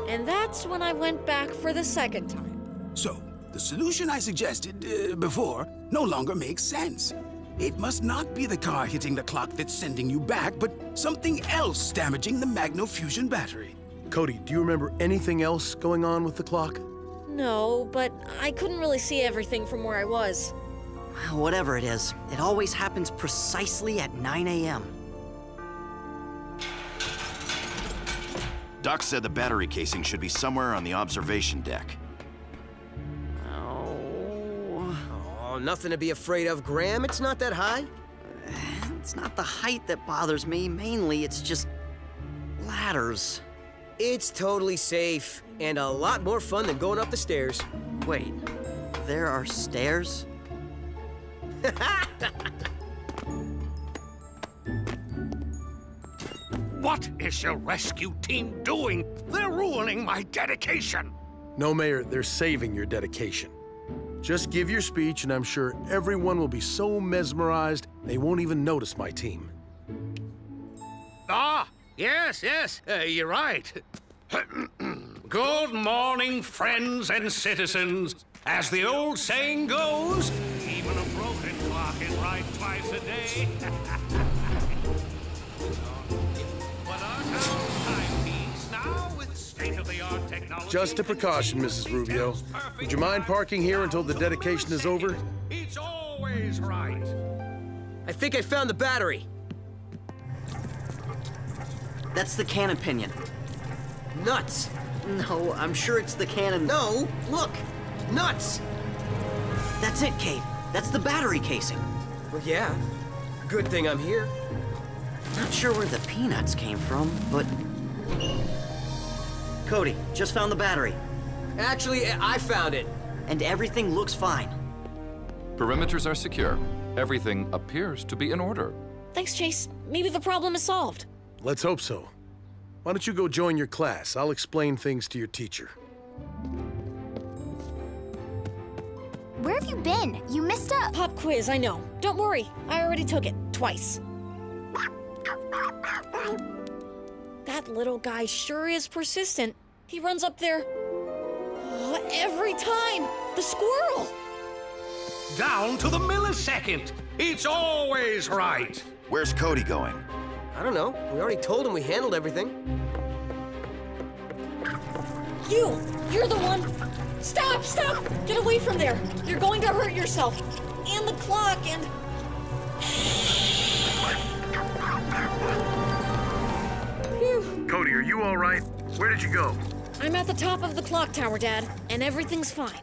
[SPEAKER 2] and that's when I went back for the second time.
[SPEAKER 12] So, the solution I suggested uh, before no longer makes sense. It must not be the car hitting the clock that's sending you back, but something else damaging the magno-fusion battery.
[SPEAKER 5] Cody, do you remember anything else going on with the clock?
[SPEAKER 2] No, but I couldn't really see everything from where I was.
[SPEAKER 7] Whatever it is, it always happens precisely at 9 a.m.
[SPEAKER 14] Doc said the battery casing should be somewhere on the observation deck.
[SPEAKER 3] Oh, oh nothing to be afraid of, Graham. It's not that high.
[SPEAKER 7] Eh, it's not the height that bothers me. Mainly, it's just ladders.
[SPEAKER 3] It's totally safe and a lot more fun than going up the stairs.
[SPEAKER 7] Wait, there are stairs?
[SPEAKER 1] What is your rescue team doing? They're ruining my dedication.
[SPEAKER 5] No, Mayor, they're saving your dedication. Just give your speech, and I'm sure everyone will be so mesmerized they won't even notice my team.
[SPEAKER 1] Ah, yes, yes, uh, you're right. Good morning, friends and citizens. As the old saying goes, even a broken clock is right twice a day. but our town's timepiece, now with state-of-the-art technology...
[SPEAKER 5] Just a precaution, Mrs. Rubio. Would you mind parking here until the dedication is over?
[SPEAKER 1] It's always right.
[SPEAKER 3] I think I found the battery.
[SPEAKER 7] That's the cannon pinion.
[SPEAKER 3] Nuts.
[SPEAKER 7] No, I'm sure it's the cannon.
[SPEAKER 3] No, look. Nuts.
[SPEAKER 7] That's it, Kade. That's the battery casing.
[SPEAKER 3] Well, yeah. Good thing I'm here.
[SPEAKER 7] Not sure where the peanuts came from, but... Cody, just found the battery.
[SPEAKER 3] Actually, I found it.
[SPEAKER 7] And everything looks fine.
[SPEAKER 6] Perimeters are secure. Everything appears to be in order.
[SPEAKER 2] Thanks, Chase. Maybe the problem is solved.
[SPEAKER 5] Let's hope so. Why don't you go join your class? I'll explain things to your teacher.
[SPEAKER 11] Where have you been? You missed up.
[SPEAKER 2] Pop quiz, I know. Don't worry, I already took it. Twice. That little guy sure is persistent. He runs up there oh, every time. The squirrel.
[SPEAKER 1] down to the millisecond. It's always right.
[SPEAKER 14] Where's Cody going?
[SPEAKER 3] I don't know. We already told him we handled everything.
[SPEAKER 2] You! You're the one! Stop! Stop! Get away from there! You're going to hurt yourself! And the clock, and... Phew.
[SPEAKER 5] Cody, are you all right? Where did you go?
[SPEAKER 2] I'm at the top of the clock tower, Dad, and everything's fine.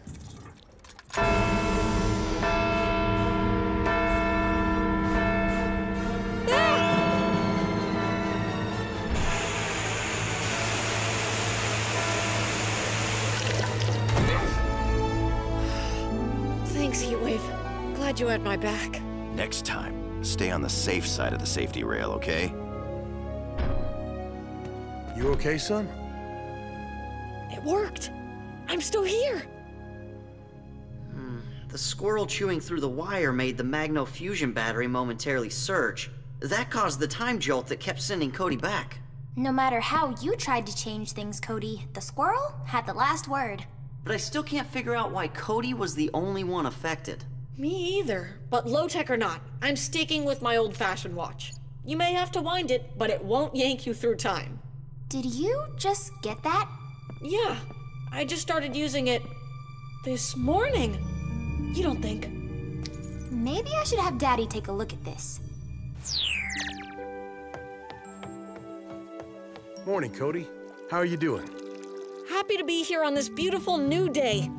[SPEAKER 2] Glad you had my back.
[SPEAKER 14] Next time, stay on the safe side of the safety rail, okay?
[SPEAKER 5] You okay, son?
[SPEAKER 2] It worked. I'm still here.
[SPEAKER 7] Hmm, the squirrel chewing through the wire made the Magno fusion battery momentarily surge. That caused the time jolt that kept sending Cody back.
[SPEAKER 11] No matter how you tried to change things, Cody, the squirrel had the last word.
[SPEAKER 7] But I still can't figure out why Cody was the only one affected.
[SPEAKER 2] Me either. But low tech or not, I'm sticking with my old fashioned watch. You may have to wind it, but it won't yank you through time.
[SPEAKER 11] Did you just get that?
[SPEAKER 2] Yeah, I just started using it this morning. You don't think?
[SPEAKER 11] Maybe I should have Daddy take a look at this.
[SPEAKER 5] Morning, Cody. How are you doing?
[SPEAKER 2] Happy to be here on this beautiful new day.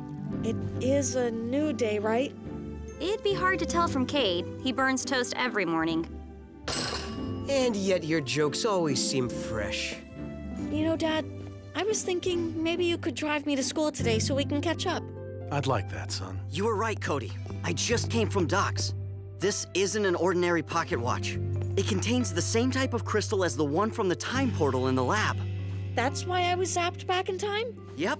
[SPEAKER 2] It is a new day, right?
[SPEAKER 10] It'd be hard to tell from Kade. He burns toast every morning.
[SPEAKER 3] And yet your jokes always seem fresh.
[SPEAKER 2] You know, Dad, I was thinking maybe you could drive me to school today so we can catch up.
[SPEAKER 5] I'd like that, son.
[SPEAKER 7] You were right, Cody. I just came from Doc's. This isn't an ordinary pocket watch. It contains the same type of crystal as the one from the time portal in the lab.
[SPEAKER 2] That's why I was zapped back in time?
[SPEAKER 7] Yep.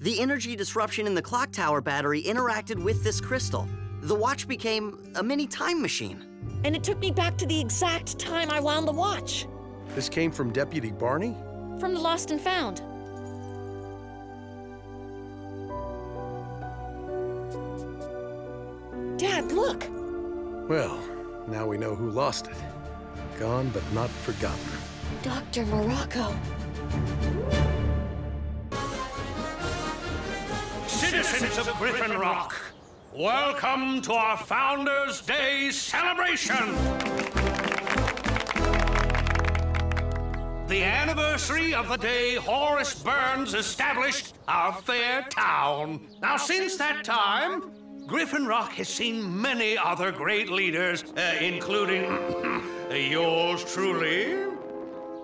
[SPEAKER 7] The energy disruption in the clock tower battery interacted with this crystal. The watch became a mini time machine.
[SPEAKER 2] And it took me back to the exact time I wound the watch.
[SPEAKER 5] This came from Deputy Barney?
[SPEAKER 2] From the Lost and Found. Dad, look!
[SPEAKER 5] Well, now we know who lost it. Gone but not forgotten.
[SPEAKER 2] Dr. Morocco.
[SPEAKER 1] Citizens of Griffin Rock, welcome to our Founders' Day celebration! The anniversary of the day Horace Burns established our fair town. Now, since that time, Griffin Rock has seen many other great leaders, uh, including yours truly.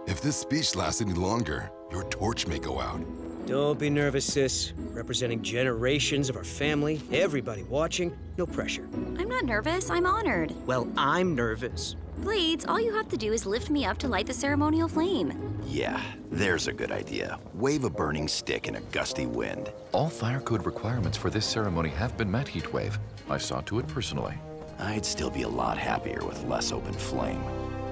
[SPEAKER 15] If this speech lasts any longer, your torch may go out.
[SPEAKER 3] Don't be nervous, sis. Representing generations of our family, everybody watching, no pressure.
[SPEAKER 10] I'm not nervous, I'm honored.
[SPEAKER 3] Well, I'm nervous.
[SPEAKER 10] Blades, all you have to do is lift me up to light the ceremonial flame.
[SPEAKER 14] Yeah, there's a good idea. Wave a burning stick in a gusty wind.
[SPEAKER 6] All fire code requirements for this ceremony have been met, Heatwave. I saw to it personally.
[SPEAKER 14] I'd still be a lot happier with less open flame.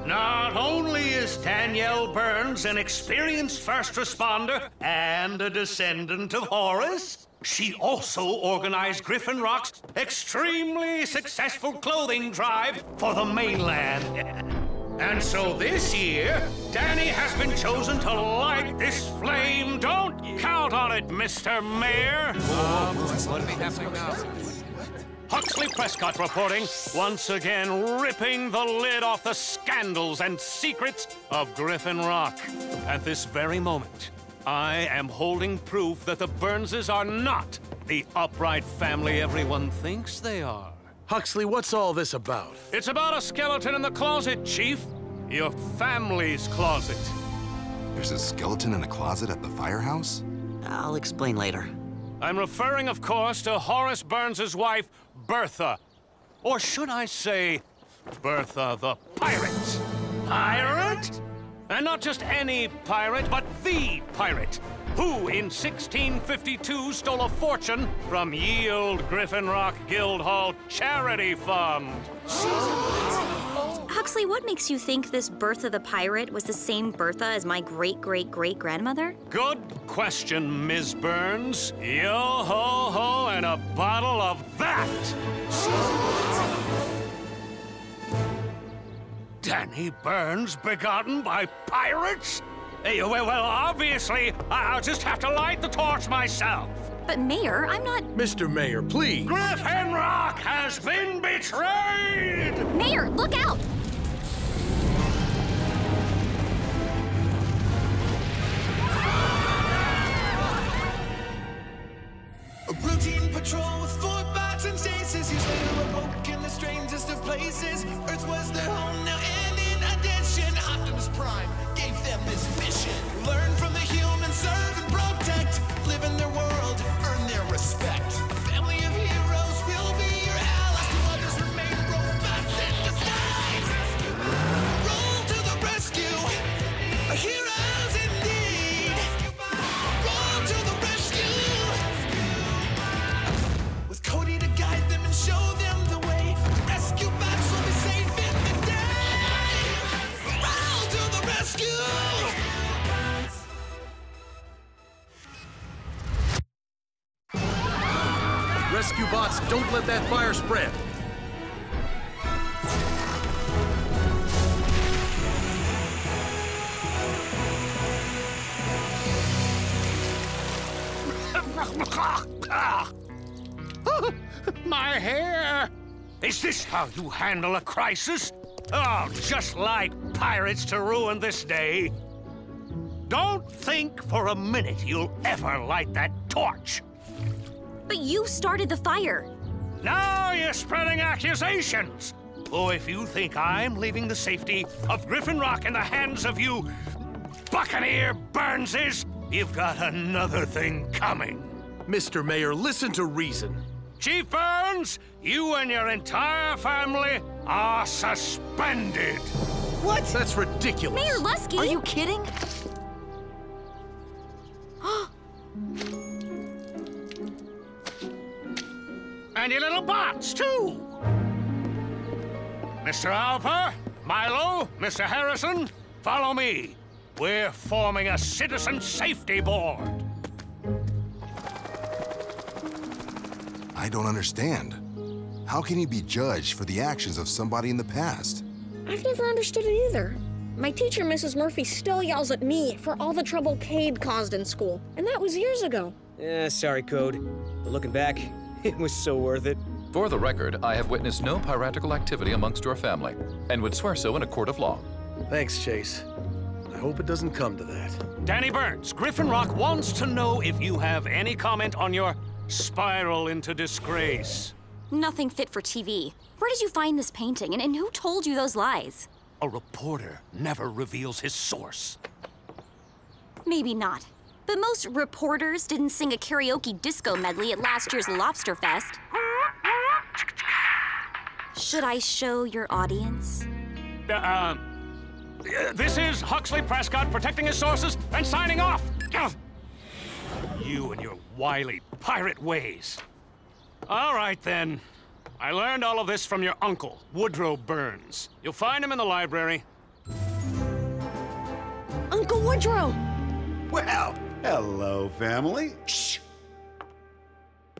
[SPEAKER 1] Not only is Danielle Burns an experienced first responder and a descendant of Horace, she also organized Griffin Rock's extremely successful clothing drive for the mainland. And so this year, Dani has been chosen to light this flame. Don't count on it, Mr. Mayor.
[SPEAKER 18] What be happening now?
[SPEAKER 1] Huxley Prescott reporting, once again ripping the lid off the scandals and secrets of Griffin Rock. At this very moment, I am holding proof that the Burnses are not the upright family everyone thinks they are.
[SPEAKER 5] Huxley, what's all this about?
[SPEAKER 1] It's about a skeleton in the closet, Chief. Your family's closet.
[SPEAKER 15] There's a skeleton in a closet at the firehouse?
[SPEAKER 7] I'll explain later.
[SPEAKER 1] I'm referring, of course, to Horace Burns's wife, Bertha. Or should I say, Bertha the Pirate? Pirate? And not just any pirate, but the pirate, who in 1652 stole a fortune from Yield Griffin Rock Guildhall Charity Fund.
[SPEAKER 10] Huxley, what makes you think this Bertha the pirate was the same Bertha as my great great great grandmother?
[SPEAKER 1] Good question, Ms. Burns. Yo ho ho and a bottle of that! Dani Burns begotten by pirates? Eh, well, well, obviously, I- I'll just have to light the torch myself.
[SPEAKER 10] But Mayor, I'm not.
[SPEAKER 5] Mr. Mayor, please.
[SPEAKER 1] Griffin Rock has been betrayed!
[SPEAKER 10] Mayor, look out!
[SPEAKER 4] This
[SPEAKER 1] how you handle a crisis? Oh, just like pirates to ruin this day. Don't think for a minute you'll ever light that torch.
[SPEAKER 10] But you started the fire.
[SPEAKER 1] Now you're spreading accusations. Oh, if you think I'm leaving the safety of Griffin Rock in the hands of you Buccaneer Burnses, you've got another thing coming.
[SPEAKER 5] Mr. Mayor, listen to reason.
[SPEAKER 1] Chief Burns, you and your entire family are suspended.
[SPEAKER 5] What? That's ridiculous.
[SPEAKER 10] Mayor Luskey!
[SPEAKER 7] Are you kidding?
[SPEAKER 1] And your little bots, too. Mr. Alper, Milo, Mr. Harrison, follow me. We're forming a citizen safety board.
[SPEAKER 15] I don't understand. How can he be judged for the actions of somebody in the past?
[SPEAKER 2] I've never understood it either. My teacher, Mrs. Murphy, still yells at me for all the trouble Kade caused in school, and that was years ago.
[SPEAKER 3] Eh, sorry, Code. But looking back, it was so worth it.
[SPEAKER 6] For the record, I have witnessed no piratical activity amongst your family, and would swear so in a court of law.
[SPEAKER 5] Thanks, Chase. I hope it doesn't come to that.
[SPEAKER 1] Dani Burns, Griffin Rock wants to know if you have any comment on your spiral into disgrace.
[SPEAKER 10] Nothing fit for TV. Where did you find this painting, and, and who told you those lies?
[SPEAKER 1] A reporter never reveals his source.
[SPEAKER 10] Maybe not. But most reporters didn't sing a karaoke disco medley at last year's Lobster Fest. Should I show your audience?
[SPEAKER 1] Uh, uh, this is Huxley Prescott protecting his sources and signing off. Ugh. You and your wily pirate ways. All right, then. I learned all of this from your uncle, Woodrow Burns. You'll find him in the library.
[SPEAKER 2] Uncle Woodrow!
[SPEAKER 22] Well, hello, family.
[SPEAKER 5] Shh!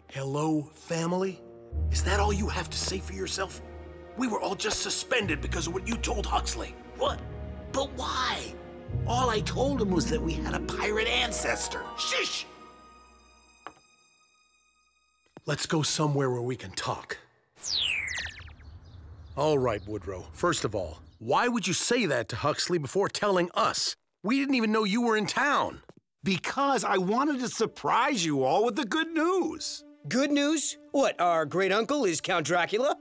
[SPEAKER 5] Hello, family? Is that all you have to say for yourself? We were all just suspended because of what you told Huxley.
[SPEAKER 22] What? But why? All I told him was that we had a pirate ancestor. Shish!
[SPEAKER 5] Let's go somewhere where we can talk. All right, Woodrow. First of all, why would you say that to Huxley before telling us? We didn't even know you were in town.
[SPEAKER 22] Because I wanted to surprise you all with the good news.
[SPEAKER 3] Good news? What, our great uncle is Count Dracula?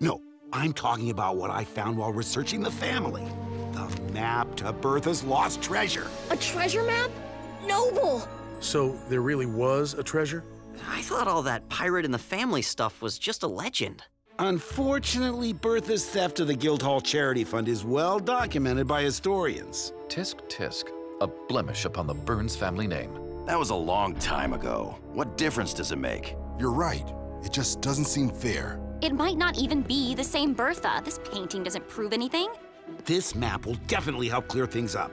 [SPEAKER 22] No, I'm talking about what I found while researching the family. The map to Bertha's lost treasure.
[SPEAKER 2] A treasure map? Noble!
[SPEAKER 5] So there really was a treasure?
[SPEAKER 7] I thought all that pirate in the family stuff was just a legend.
[SPEAKER 22] Unfortunately, Bertha's theft of the Guildhall Charity Fund is well documented by historians.
[SPEAKER 6] Tisk tisk, a blemish upon the Burns family name.
[SPEAKER 14] That was a long time ago. What difference does it make?
[SPEAKER 15] You're right. It just doesn't seem fair.
[SPEAKER 10] It might not even be the same Bertha. This painting doesn't prove anything.
[SPEAKER 22] This map will definitely help clear things up.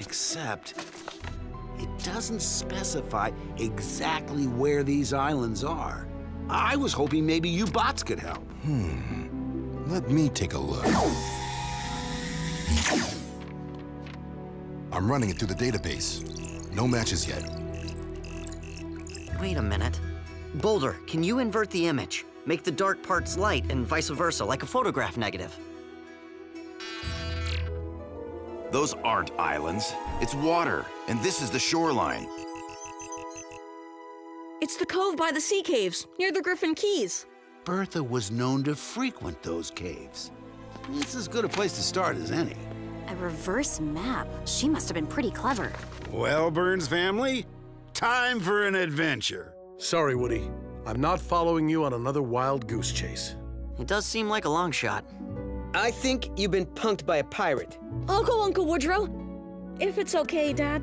[SPEAKER 22] Except, it doesn't specify exactly where these islands are. I was hoping maybe you bots could help.
[SPEAKER 15] Hmm. Let me take a look. I'm running it through the database. No matches yet.
[SPEAKER 7] Wait a minute. Boulder, can you invert the image? Make the dark parts light and vice versa, like a photograph negative.
[SPEAKER 14] Those aren't islands. It's water, and this is the shoreline.
[SPEAKER 2] It's the cove by the sea caves, near the Griffin Keys.
[SPEAKER 22] Bertha was known to frequent those caves. It's as good a place to start as any.
[SPEAKER 10] A reverse map. She must have been pretty clever.
[SPEAKER 22] Well, Burns family, time for an adventure.
[SPEAKER 5] Sorry, Woody. I'm not following you on another wild goose chase.
[SPEAKER 7] It does seem like a long shot.
[SPEAKER 3] I think you've been punked by a pirate.
[SPEAKER 2] I'll go, Uncle Woodrow. If it's okay, Dad.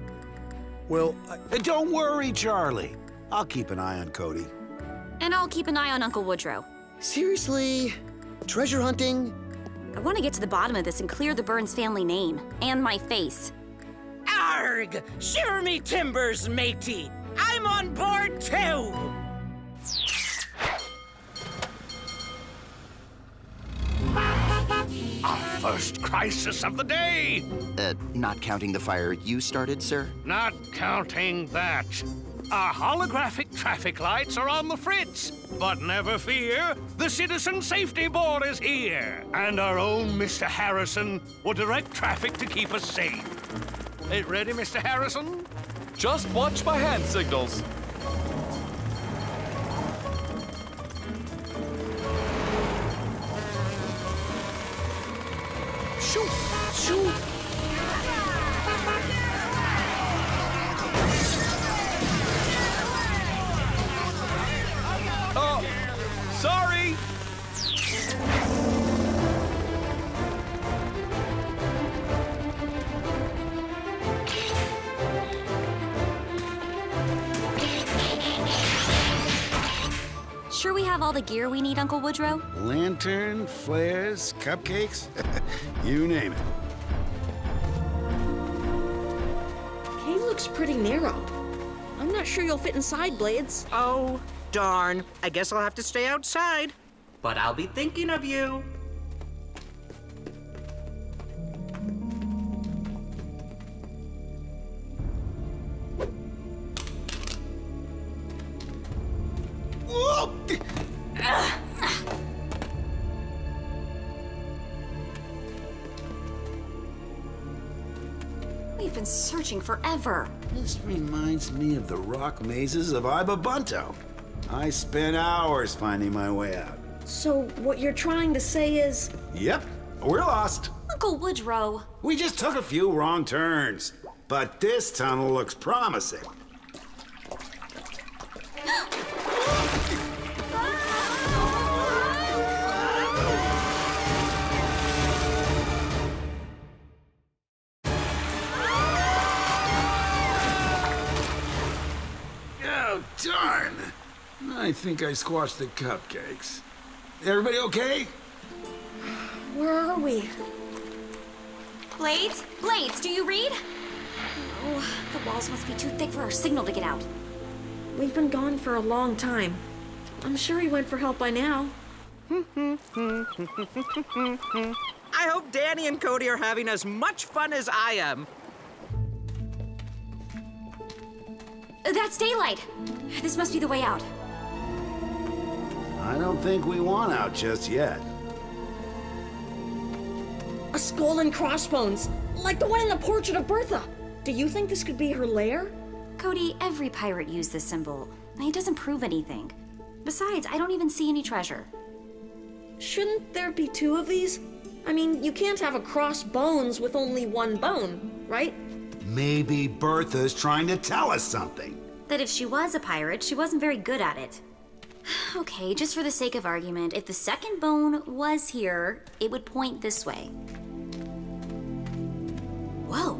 [SPEAKER 5] Well, I...
[SPEAKER 22] Uh, Don't worry, Charlie. I'll keep an eye on Cody.
[SPEAKER 10] And I'll keep an eye on Uncle Woodrow.
[SPEAKER 3] Seriously? Treasure hunting?
[SPEAKER 10] I want to get to the bottom of this and clear the Burns family name and my face.
[SPEAKER 23] Arg! Shiver me timbers, matey! I'm on board too!
[SPEAKER 1] First crisis of the day!
[SPEAKER 14] Uh, not counting the fire you started, sir?
[SPEAKER 1] Not counting that. Our holographic traffic lights are on the fritz. But never fear, the Citizen Safety Board is here. And our own Mr. Harrison will direct traffic to keep us safe. It ready, Mr. Harrison?
[SPEAKER 6] Just watch my hand signals.
[SPEAKER 2] Shoot! Shoot!
[SPEAKER 6] Oh,
[SPEAKER 10] have all the gear we need, Uncle Woodrow?
[SPEAKER 22] Lantern, flares, cupcakes, you name it.
[SPEAKER 2] Cave looks pretty narrow. I'm not sure you'll fit inside, Blades.
[SPEAKER 3] Oh, darn. I guess I'll have to stay outside. But I'll be thinking of you.
[SPEAKER 10] Searching forever.
[SPEAKER 22] This reminds me of the rock mazes of Ibabunto. I spent hours finding my way out.
[SPEAKER 2] So, what you're trying to say is.
[SPEAKER 22] Yep, we're lost.
[SPEAKER 10] Uncle Woodrow.
[SPEAKER 22] We just took a few wrong turns. But this tunnel looks promising. Oh, darn. I think I squashed the cupcakes. Everybody okay?
[SPEAKER 2] Where are we?
[SPEAKER 10] Blades? Blades, do you read? Oh, the walls must be too thick for our signal to get out.
[SPEAKER 2] We've been gone for a long time. I'm sure he went for help by now.
[SPEAKER 3] I hope Dani and Cody are having as much fun as I am.
[SPEAKER 10] That's daylight. This must be the way out.
[SPEAKER 22] I don't think we want out just yet.
[SPEAKER 2] A skull and crossbones, like the one in the portrait of Bertha. Do you think this could be her lair?
[SPEAKER 10] Cody, every pirate used this symbol. It doesn't prove anything. Besides, I don't even see any treasure.
[SPEAKER 2] Shouldn't there be two of these? I mean, you can't have a crossbones with only one bone, right?
[SPEAKER 22] Maybe Bertha's trying to tell us something.
[SPEAKER 10] That if she was a pirate, she wasn't very good at it. Okay, just for the sake of argument, if the second bone was here, it would point this way. Whoa.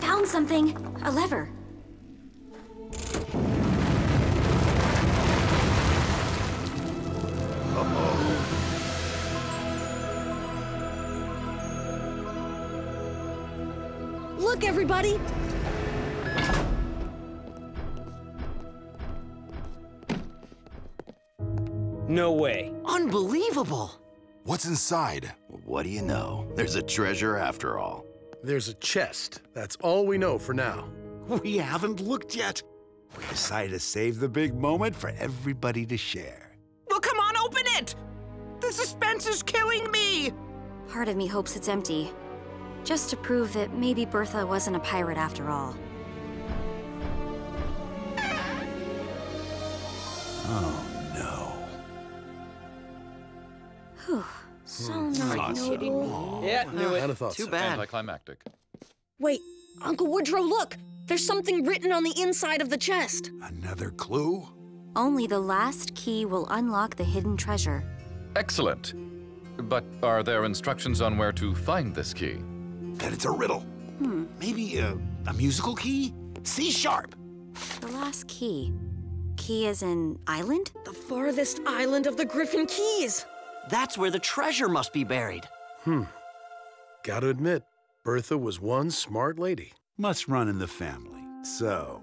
[SPEAKER 10] Found something. A lever.
[SPEAKER 2] Look, everybody!
[SPEAKER 3] No way.
[SPEAKER 7] Unbelievable!
[SPEAKER 15] What's inside?
[SPEAKER 14] What do you know? There's a treasure after all.
[SPEAKER 5] There's a chest. That's all we know for now.
[SPEAKER 22] We haven't looked yet. We decided to save the big moment for everybody to share.
[SPEAKER 19] Well, come on, open it! The suspense is killing me!
[SPEAKER 10] Part of me hopes it's empty. Just to prove that maybe Bertha wasn't a pirate after all.
[SPEAKER 22] Oh, no.
[SPEAKER 10] Whew. So hmm. not kidding me.
[SPEAKER 3] Yeah, knew it.
[SPEAKER 5] Kinda thought
[SPEAKER 7] Too
[SPEAKER 5] so.
[SPEAKER 7] bad.
[SPEAKER 6] Anticlimactic.
[SPEAKER 2] Wait, Uncle Woodrow, look! There's something written on the inside of the chest.
[SPEAKER 22] Another clue?
[SPEAKER 10] Only the last key will unlock the hidden treasure.
[SPEAKER 6] Excellent. But are there instructions on where to find this key?
[SPEAKER 22] That it's a riddle.
[SPEAKER 10] Hmm.
[SPEAKER 22] Maybe a, a musical key? C sharp.
[SPEAKER 10] The last key. Key is an island?
[SPEAKER 2] The farthest island of the Griffin Keys.
[SPEAKER 7] That's where the treasure must be buried.
[SPEAKER 5] Hmm. Gotta admit, Bertha was one smart lady.
[SPEAKER 22] Must run in the family. So,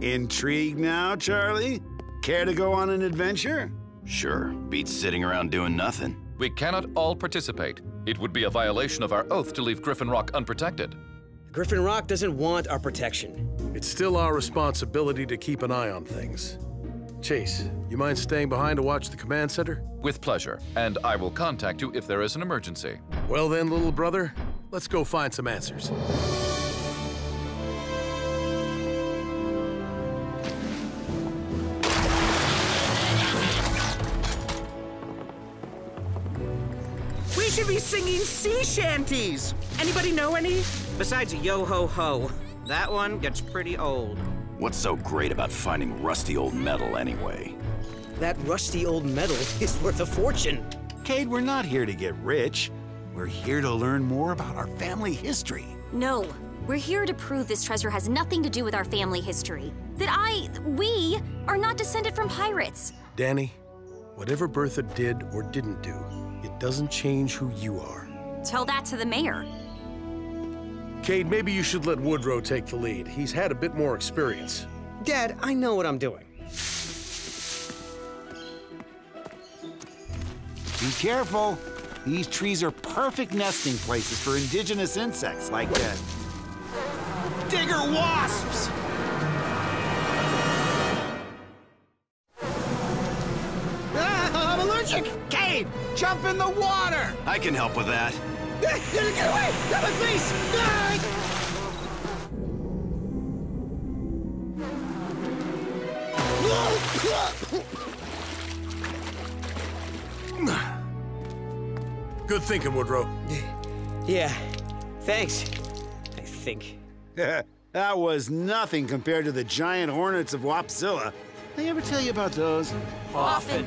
[SPEAKER 22] intrigued now, Charlie? Care to go on an adventure?
[SPEAKER 14] Sure, beats sitting around doing nothing.
[SPEAKER 6] We cannot all participate. It would be a violation of our oath to leave Griffin Rock unprotected.
[SPEAKER 3] Griffin Rock doesn't want our protection.
[SPEAKER 5] It's still our responsibility to keep an eye on things. Chase, you mind staying behind to watch the command center?
[SPEAKER 6] With pleasure, and I will contact you if there is an emergency.
[SPEAKER 5] Well then, little brother, let's go find some answers.
[SPEAKER 19] Singing sea shanties. Anybody know any?
[SPEAKER 3] Besides Yo Ho Ho, that one gets pretty old.
[SPEAKER 14] What's so great about finding rusty old metal anyway?
[SPEAKER 3] That rusty old metal is worth a fortune.
[SPEAKER 22] Kade, we're not here to get rich. We're here to learn more about our family history.
[SPEAKER 10] No, we're here to prove this treasure has nothing to do with our family history. That I, we, are not descended from pirates.
[SPEAKER 5] Dani, whatever Bertha did or didn't do, it doesn't change who you are.
[SPEAKER 10] Tell that to the mayor.
[SPEAKER 5] Kade, maybe you should let Woodrow take the lead. He's had a bit more experience.
[SPEAKER 3] Dad, I know what I'm doing.
[SPEAKER 22] Be careful. These trees are perfect nesting places for indigenous insects like uh, digger wasps.
[SPEAKER 19] Ah, I'm allergic.
[SPEAKER 22] Kade, jump in the water.
[SPEAKER 14] I can help with that.
[SPEAKER 19] Get away! Not my face! Ah!
[SPEAKER 5] Good thinking, Woodrow.
[SPEAKER 3] Yeah, thanks. I think.
[SPEAKER 22] that was nothing compared to the giant hornets of Wapzilla. They ever tell you about those?
[SPEAKER 3] Often.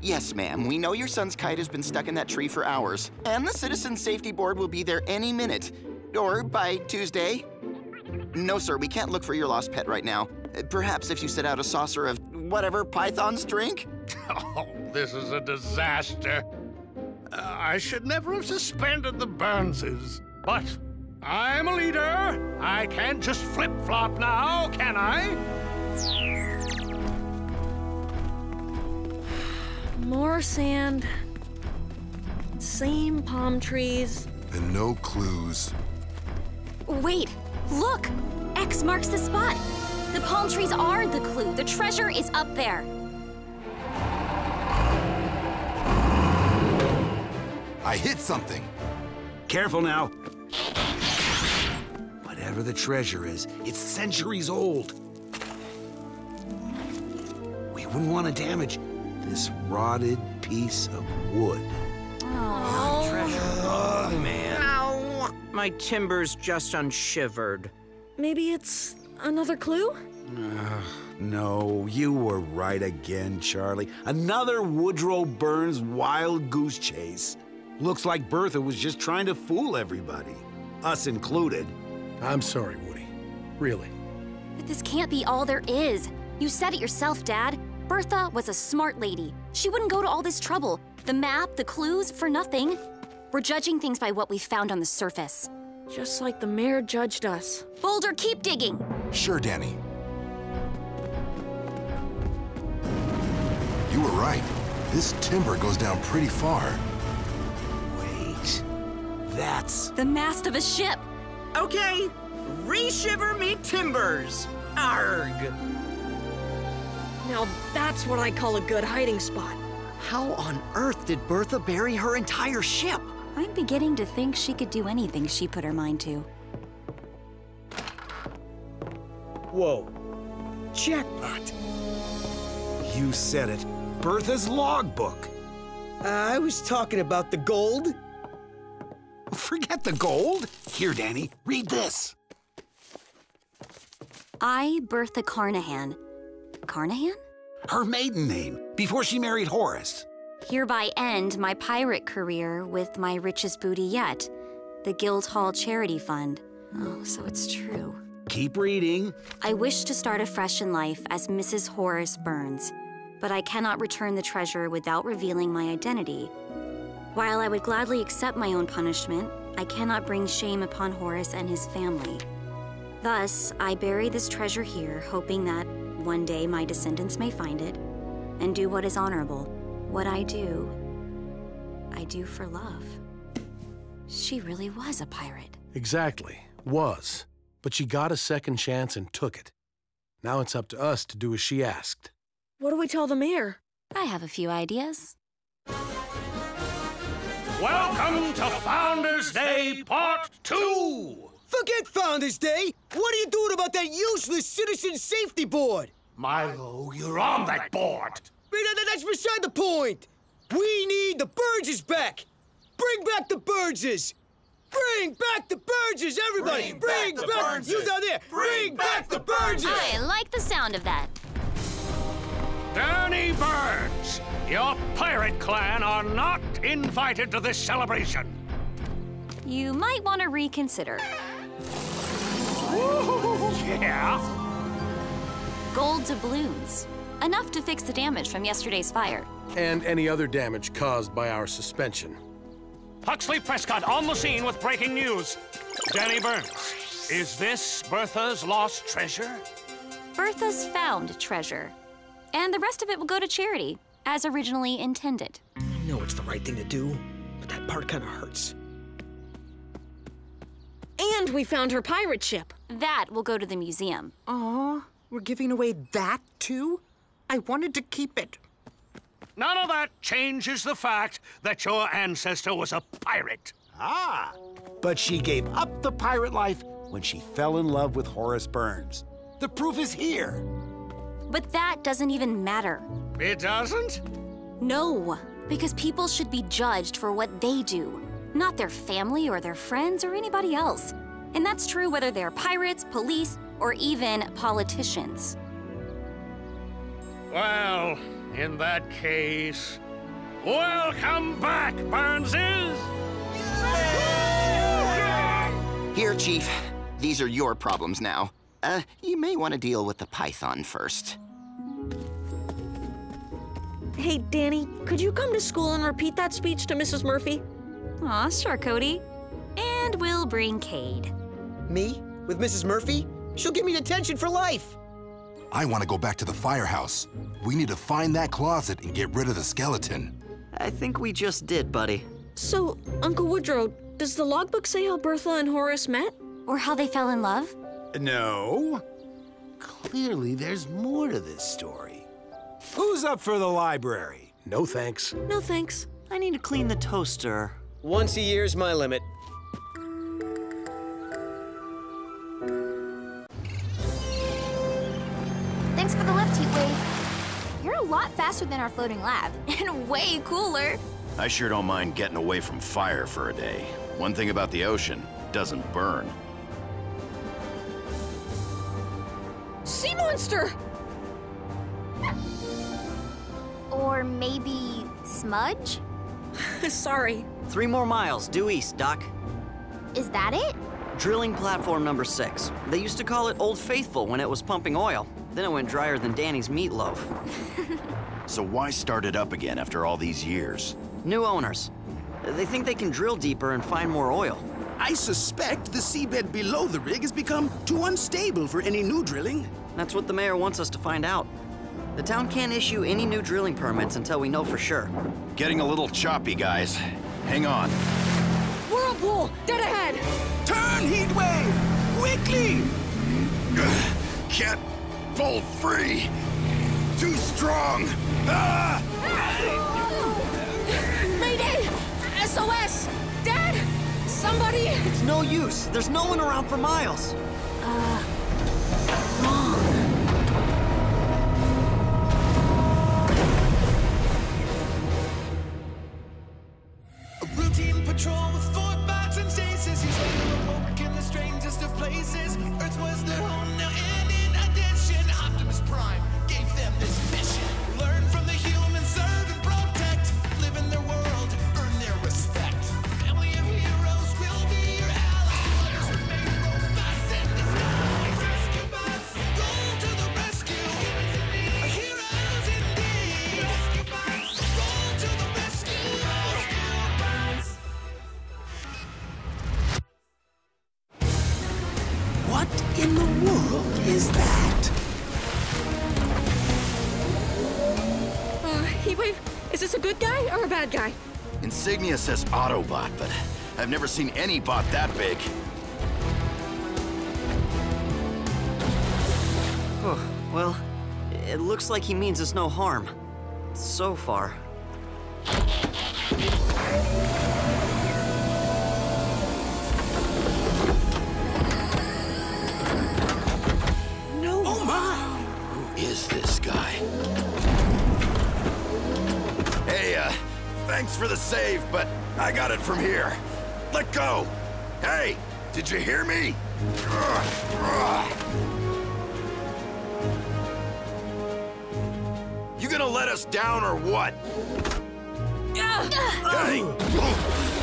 [SPEAKER 24] Yes, ma'am. We know your son's kite has been stuck in that tree for hours, and the Citizen Safety Board will be there any minute. Or by Tuesday. No, sir, we can't look for your lost pet right now. Perhaps if you set out a saucer of whatever Python's drink?
[SPEAKER 1] Oh, this is a disaster. Uh, I should never have suspended the Burnses. But I'm a leader. I can't just flip-flop now, can I?
[SPEAKER 2] More sand. Same palm trees.
[SPEAKER 15] And no clues.
[SPEAKER 10] Wait, look! X marks the spot. The palm trees are the clue. The treasure is up there.
[SPEAKER 15] I hit something.
[SPEAKER 22] Careful now. Whatever the treasure is, it's centuries old. We wouldn't want to damage this rotted piece of wood.
[SPEAKER 3] Oh, treasure. Oh, man. Ow! My timber's just unshivered.
[SPEAKER 2] Maybe it's another clue?
[SPEAKER 22] Ugh, no, you were right again, Charlie. Another Woodrow Burns wild goose chase. Looks like Bertha was just trying to fool everybody, us included.
[SPEAKER 5] I'm sorry, Woody. Really.
[SPEAKER 10] But this can't be all there is. You said it yourself, Dad. Bertha was a smart lady. She wouldn't go to all this trouble. The map, the clues, for nothing. We're judging things by what we found on the surface.
[SPEAKER 2] Just like the mayor judged us.
[SPEAKER 16] Boulder, keep digging.
[SPEAKER 15] Sure, Dani. You were right. This timber goes down pretty far.
[SPEAKER 22] Wait. That's...
[SPEAKER 16] The mast of a ship.
[SPEAKER 19] Okay, reshiver me timbers. Arg.
[SPEAKER 2] Now that's what I call a good hiding spot.
[SPEAKER 7] How on earth did Bertha bury her entire ship?
[SPEAKER 10] I'm beginning to think she could do anything she put her mind to.
[SPEAKER 19] Whoa. Jackpot.
[SPEAKER 22] You said it. Bertha's logbook.
[SPEAKER 19] Uh, I was talking about the gold.
[SPEAKER 22] Forget the gold. Here, Dani, read this.
[SPEAKER 10] I, Bertha Carnahan. Carnahan?
[SPEAKER 22] Her maiden name, before she married Horace.
[SPEAKER 10] Hereby end my pirate career with my richest booty yet, the Guildhall Charity Fund. Oh, so it's true.
[SPEAKER 22] Keep reading.
[SPEAKER 10] I wish to start afresh in life as Mrs. Horace Burns, but I cannot return the treasure without revealing my identity. While I would gladly accept my own punishment, I cannot bring shame upon Horace and his family. Thus, I bury this treasure here, hoping that one day my descendants may find it and do what is honorable. What I do, I do for love. She really was a pirate.
[SPEAKER 5] Exactly. Was. But she got a second chance and took it. Now it's up to us to do as she asked.
[SPEAKER 2] What do we tell the mayor?
[SPEAKER 10] I have a few ideas.
[SPEAKER 1] Welcome to Founders Day Part 2!
[SPEAKER 19] Forget Founders Day! What are you doing about that useless Citizen Safety Board?
[SPEAKER 1] Myles, you're on that board!
[SPEAKER 19] But that- That's beside the point! We need the Burnses back! Bring back the Burnses! Bring back the Burnses, everybody!
[SPEAKER 4] Bring back the Burnses!
[SPEAKER 19] You down there! Bring back the Burnses!
[SPEAKER 10] I like the sound of that.
[SPEAKER 1] Dani Burns, your pirate clan are not invited to this celebration.
[SPEAKER 10] You might want to reconsider.
[SPEAKER 1] Yeah?
[SPEAKER 10] Gold doubloons. Enough to fix the damage from yesterday's fire.
[SPEAKER 5] And any other damage caused by our suspension.
[SPEAKER 1] Huxley Prescott on the scene with breaking news. Dani Burns, is this Bertha's lost treasure?
[SPEAKER 10] Bertha's found treasure. And the rest of it will go to charity, as originally intended.
[SPEAKER 19] I know it's the right thing to do, but that part kind of hurts.
[SPEAKER 2] And we found her pirate ship.
[SPEAKER 10] That will go to the museum.
[SPEAKER 19] Aw, we're giving away that too? I wanted to keep it.
[SPEAKER 1] None of that changes the fact that your ancestor was a pirate.
[SPEAKER 22] Ah, but she gave up the pirate life when she fell in love with Horace Burns. The proof is here.
[SPEAKER 10] But that doesn't even matter.
[SPEAKER 1] It doesn't?
[SPEAKER 10] No, because people should be judged for what they do, not their family or their friends or anybody else. And that's true whether they're pirates, police, or even politicians.
[SPEAKER 1] Well, in that case, welcome back, Burnses!
[SPEAKER 24] Here, Chief. These are your problems now. Uh, you may want to deal with the python first.
[SPEAKER 2] Hey, Dani, could you come to school and repeat that speech to Mrs. Murphy?
[SPEAKER 10] Aw, sure, Cody. And we'll bring Kade.
[SPEAKER 19] Me? With Mrs. Murphy? She'll give me detention for life.
[SPEAKER 15] I want to go back to the firehouse. We need to find that closet and get rid of the skeleton.
[SPEAKER 7] I think we just did, buddy.
[SPEAKER 2] So, Uncle Woodrow, does the logbook say how Bertha and Horace met?
[SPEAKER 10] Or how they fell in love?
[SPEAKER 22] No. Clearly, there's more to this story. Who's up for the library?
[SPEAKER 5] No thanks.
[SPEAKER 2] No thanks.
[SPEAKER 7] I need to clean the toaster.
[SPEAKER 19] Once a year's my limit.
[SPEAKER 11] Lot faster than our floating lab, and way cooler.
[SPEAKER 14] I sure don't mind getting away from fire for a day. One thing about the ocean, doesn't burn.
[SPEAKER 2] Sea monster!
[SPEAKER 11] Or maybe Smudge?
[SPEAKER 2] Sorry.
[SPEAKER 7] Three more miles, due east, Doc.
[SPEAKER 11] Is that it?
[SPEAKER 7] Drilling platform number six. They used to call it Old Faithful when it was pumping oil. Then it went drier than Dani's meatloaf.
[SPEAKER 14] So why start it up again after all these years?
[SPEAKER 7] New owners. They think they can drill deeper and find more oil.
[SPEAKER 12] I suspect the seabed below the rig has become too unstable for any new drilling.
[SPEAKER 7] That's what the mayor wants us to find out. The town can't issue any new drilling permits until we know for sure.
[SPEAKER 14] Getting a little choppy, guys. Hang on.
[SPEAKER 2] Whirlpool! Dead ahead!
[SPEAKER 12] Turn, Heatwave! Quickly!
[SPEAKER 14] Can't pull free. Too strong. Ah!
[SPEAKER 2] Mayday! SOS! Dad! Somebody!
[SPEAKER 7] It's no use. There's no one around for miles.
[SPEAKER 2] Uh...
[SPEAKER 4] A
[SPEAKER 14] Insignia says Autobot, but I've never seen any bot that big.
[SPEAKER 7] Oh, well, it looks like he means us no harm. So far.
[SPEAKER 12] No. Oh my!
[SPEAKER 14] Who is this guy? Thanks for the save, but I got it from here. Let go! Hey, did you hear me? You gonna let us down or what? Hey!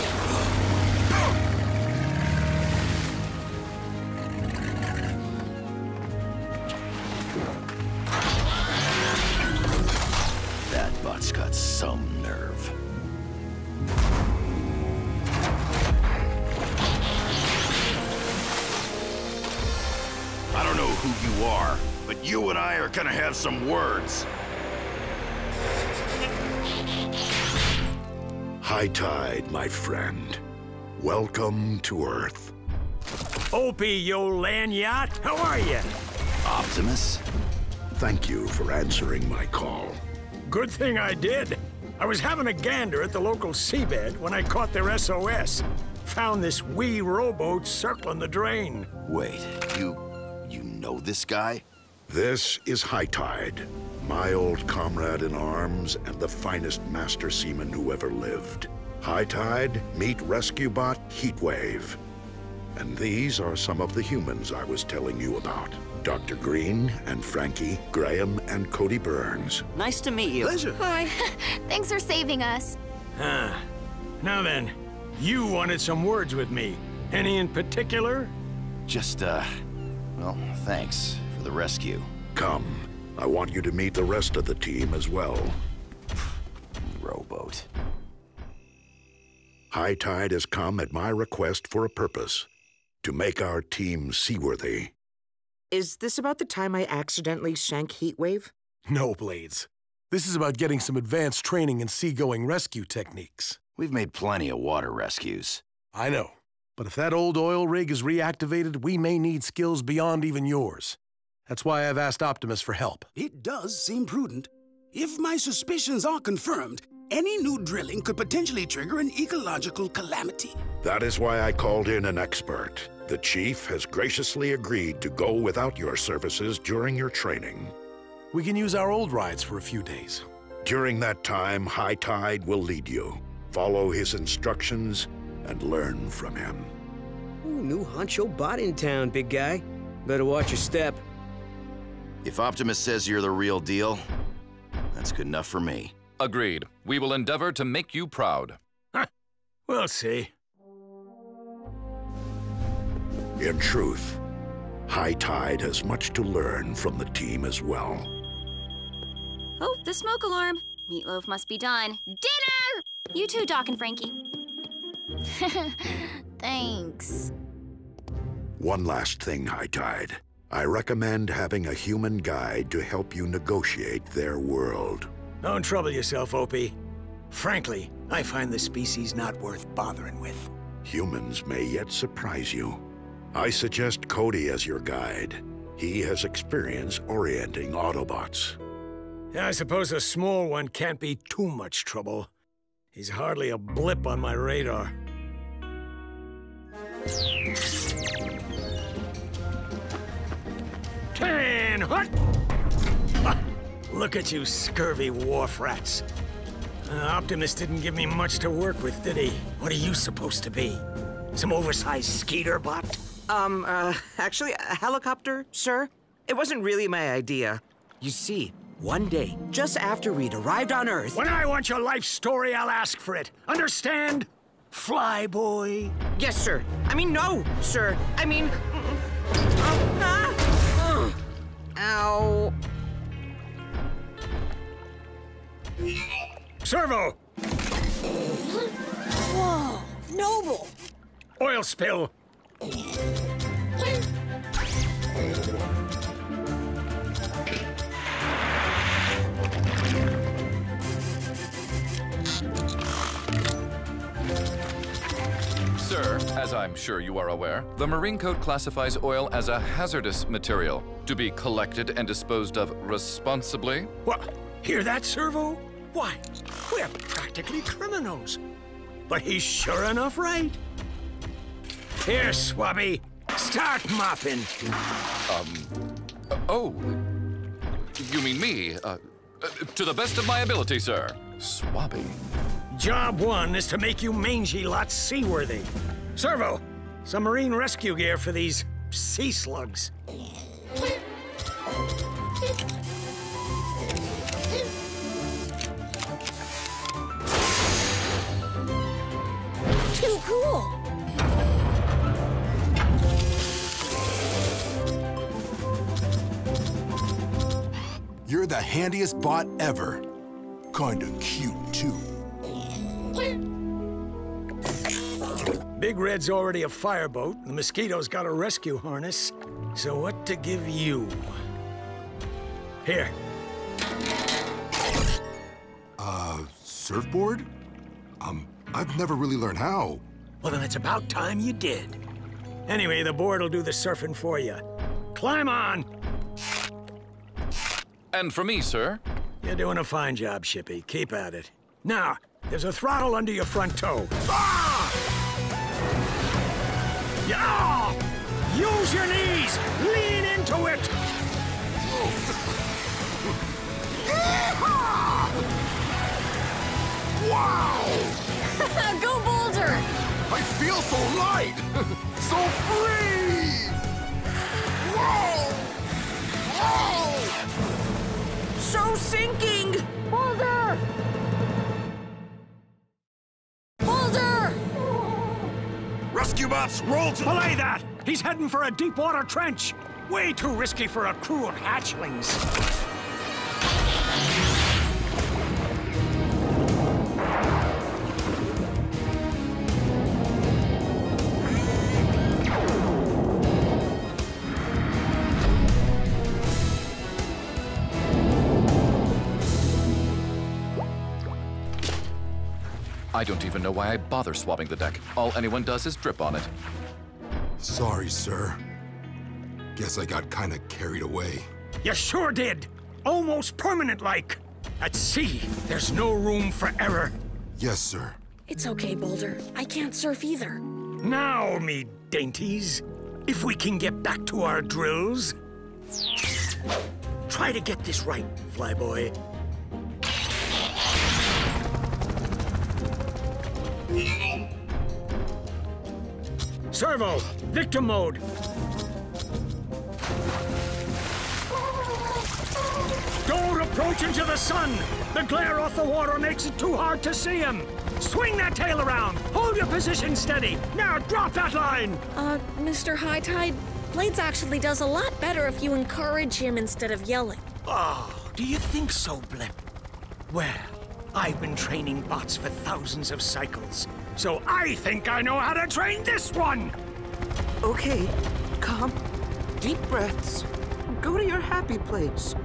[SPEAKER 14] Have some words.
[SPEAKER 25] High tide, my friend. Welcome to Earth.
[SPEAKER 26] Opie, yo lanyard, how are you?
[SPEAKER 14] Optimus?
[SPEAKER 25] Thank you for answering my call.
[SPEAKER 26] Good thing I did. I was having a gander at the local seabed when I caught their SOS. Found this wee rowboat circling the drain.
[SPEAKER 14] Wait, you... you know this guy?
[SPEAKER 25] This is High Tide, my old comrade in arms and the finest master seaman who ever lived. High Tide, meet rescue bot Heatwave. And these are some of the humans I was telling you about. Dr. Greene and Frankie, Graham and Cody Burns.
[SPEAKER 7] Nice to meet you.
[SPEAKER 26] Pleasure.
[SPEAKER 11] Hi. Thanks for saving us.
[SPEAKER 26] Ah. Now then, you wanted some words with me. Any in particular?
[SPEAKER 14] Just, uh... Well, thanks for the rescue.
[SPEAKER 25] Come. I want you to meet the rest of the team as well.
[SPEAKER 14] Rowboat.
[SPEAKER 25] High Tide has come at my request for a purpose. To make our team seaworthy.
[SPEAKER 9] Is this about the time I accidentally sank Heatwave?
[SPEAKER 5] No, Blades. This is about getting some advanced training in seagoing rescue techniques.
[SPEAKER 14] We've made plenty of water rescues.
[SPEAKER 5] I know. But if that old oil rig is reactivated, we may need skills beyond even yours. That's why I've asked Optimus for help.
[SPEAKER 12] It does seem prudent. If my suspicions are confirmed, any new drilling could potentially trigger an ecological calamity.
[SPEAKER 25] That is why I called in an expert. The Chief has graciously agreed to go without your services during your training.
[SPEAKER 5] We can use our old rides for a few days.
[SPEAKER 25] During that time, High Tide will lead you. Follow his instructions and learn from him.
[SPEAKER 19] Ooh, new honcho bot in town, big guy. Better watch your step.
[SPEAKER 14] If Optimus says you're the real deal, that's good enough for me.
[SPEAKER 6] Agreed. We will endeavor to make you proud.
[SPEAKER 26] We'll see.
[SPEAKER 25] In truth, High Tide has much to learn from the team as well.
[SPEAKER 10] Oh, the smoke alarm. Meatloaf must be done. Dinner! You too, Doc and Frankie.
[SPEAKER 11] Thanks.
[SPEAKER 25] One last thing, High Tide. I recommend having a human guide to help you negotiate their world.
[SPEAKER 26] Don't trouble yourself, Opie. Frankly, I find the species not worth bothering with.
[SPEAKER 25] Humans may yet surprise you. I suggest Cody as your guide. He has experience orienting Autobots.
[SPEAKER 26] I suppose a small one can't be too much trouble. He's hardly a blip on my radar. Ten hut! Ah, Look at you scurvy wharf rats. Uh, Optimus didn't give me much to work with, did he? What are you supposed to be? Some oversized skeeter bot?
[SPEAKER 9] Um, uh, actually, a helicopter, sir? It wasn't really my idea. You see, one day, just after we'd arrived on Earth...
[SPEAKER 26] When I want your life story, I'll ask for it. Understand? Fly boy.
[SPEAKER 9] Yes, sir. I mean, no, sir. I mean... Oh, ah! Ugh. Ow.
[SPEAKER 26] Servo!
[SPEAKER 2] Whoa, Noble!
[SPEAKER 26] Oil spill.
[SPEAKER 6] As I'm sure you are aware, the Marine Code classifies oil as a hazardous material to be collected and disposed of responsibly.
[SPEAKER 26] What? Hear that, Servo? Why, we're practically criminals. But he's sure enough right. Here, Swabby, start mopping.
[SPEAKER 6] Um. oh. You mean me? Uh, uh, to the best of my ability, sir. Swabby.
[SPEAKER 26] Job one is to make you mangy lots seaworthy. Servo, some marine rescue gear for these sea slugs.
[SPEAKER 2] Too cool!
[SPEAKER 15] You're the handiest bot ever. Kinda cute, too.
[SPEAKER 26] Big Red's already a fireboat, the Mosquito's got a rescue harness. So what to give you? Here,
[SPEAKER 15] Uh, surfboard? Um, I've never really learned how.
[SPEAKER 26] Well, then it's about time you did. Anyway, the board will do the surfing for you. Climb on!
[SPEAKER 6] And for me, sir?
[SPEAKER 26] You're doing a fine job, Shippy. Keep at it. Now, there's a throttle under your front toe. Ah! Yeah! Use your knees! Lean into it!
[SPEAKER 15] Wow!
[SPEAKER 2] Go Boulder!
[SPEAKER 15] I feel so light! so free! Whoa! Whoa!
[SPEAKER 9] So sinking!
[SPEAKER 2] Boulder! Boulder!
[SPEAKER 14] Rescue bots, roll to...
[SPEAKER 26] Belay that! He's heading for a deep water trench! Way too risky for a crew of hatchlings.
[SPEAKER 6] I don't even know why I bother swabbing the deck. All anyone does is drip on it.
[SPEAKER 15] Sorry, sir. Guess I got kinda carried away.
[SPEAKER 26] You sure did! Almost permanent-like! At sea, there's no room for error.
[SPEAKER 15] Yes, sir.
[SPEAKER 2] It's okay, Boulder. I can't surf either.
[SPEAKER 26] Now, me dainties, if we can get back to our drills. Try to get this right, Flyboy. Servo, victim mode. Don't approach into the sun. The glare off the water makes it too hard to see him. Swing that tail around. Hold your position steady. Now drop that line.
[SPEAKER 2] Uh, Mr. High Tide, Blades actually does a lot better if you encourage him instead of yelling.
[SPEAKER 26] Oh, do you think so, Blip? Well, I've been training bots for thousands of cycles. so I think I know how to train this one!
[SPEAKER 9] Okay, calm. Deep breaths. Go to your happy place.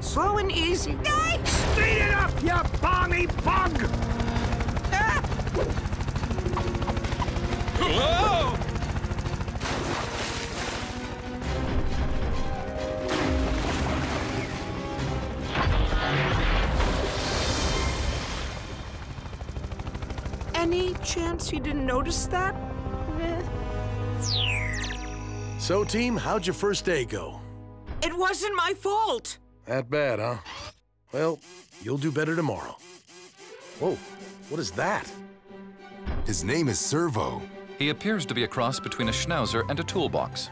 [SPEAKER 9] Slow and easy.
[SPEAKER 26] Speed it up, you balmy bug!
[SPEAKER 4] Ah!
[SPEAKER 9] Whoa! Chance he didn't notice that?
[SPEAKER 5] So, team, how'd your first day go?
[SPEAKER 9] It wasn't my fault.
[SPEAKER 5] That bad, huh? Well, you'll do better tomorrow. Whoa, what is that?
[SPEAKER 15] His name is Servo.
[SPEAKER 6] He appears to be a cross between a schnauzer and a toolbox.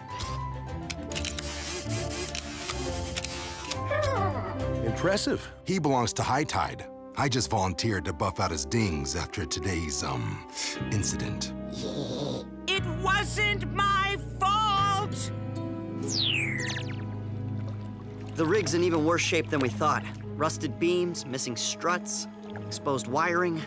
[SPEAKER 5] Impressive.
[SPEAKER 15] He belongs to High Tide. I just volunteered to buff out his dings after today's, um, incident.
[SPEAKER 9] It wasn't my fault!
[SPEAKER 7] The rig's in even worse shape than we thought. Rusted beams, missing struts, exposed wiring.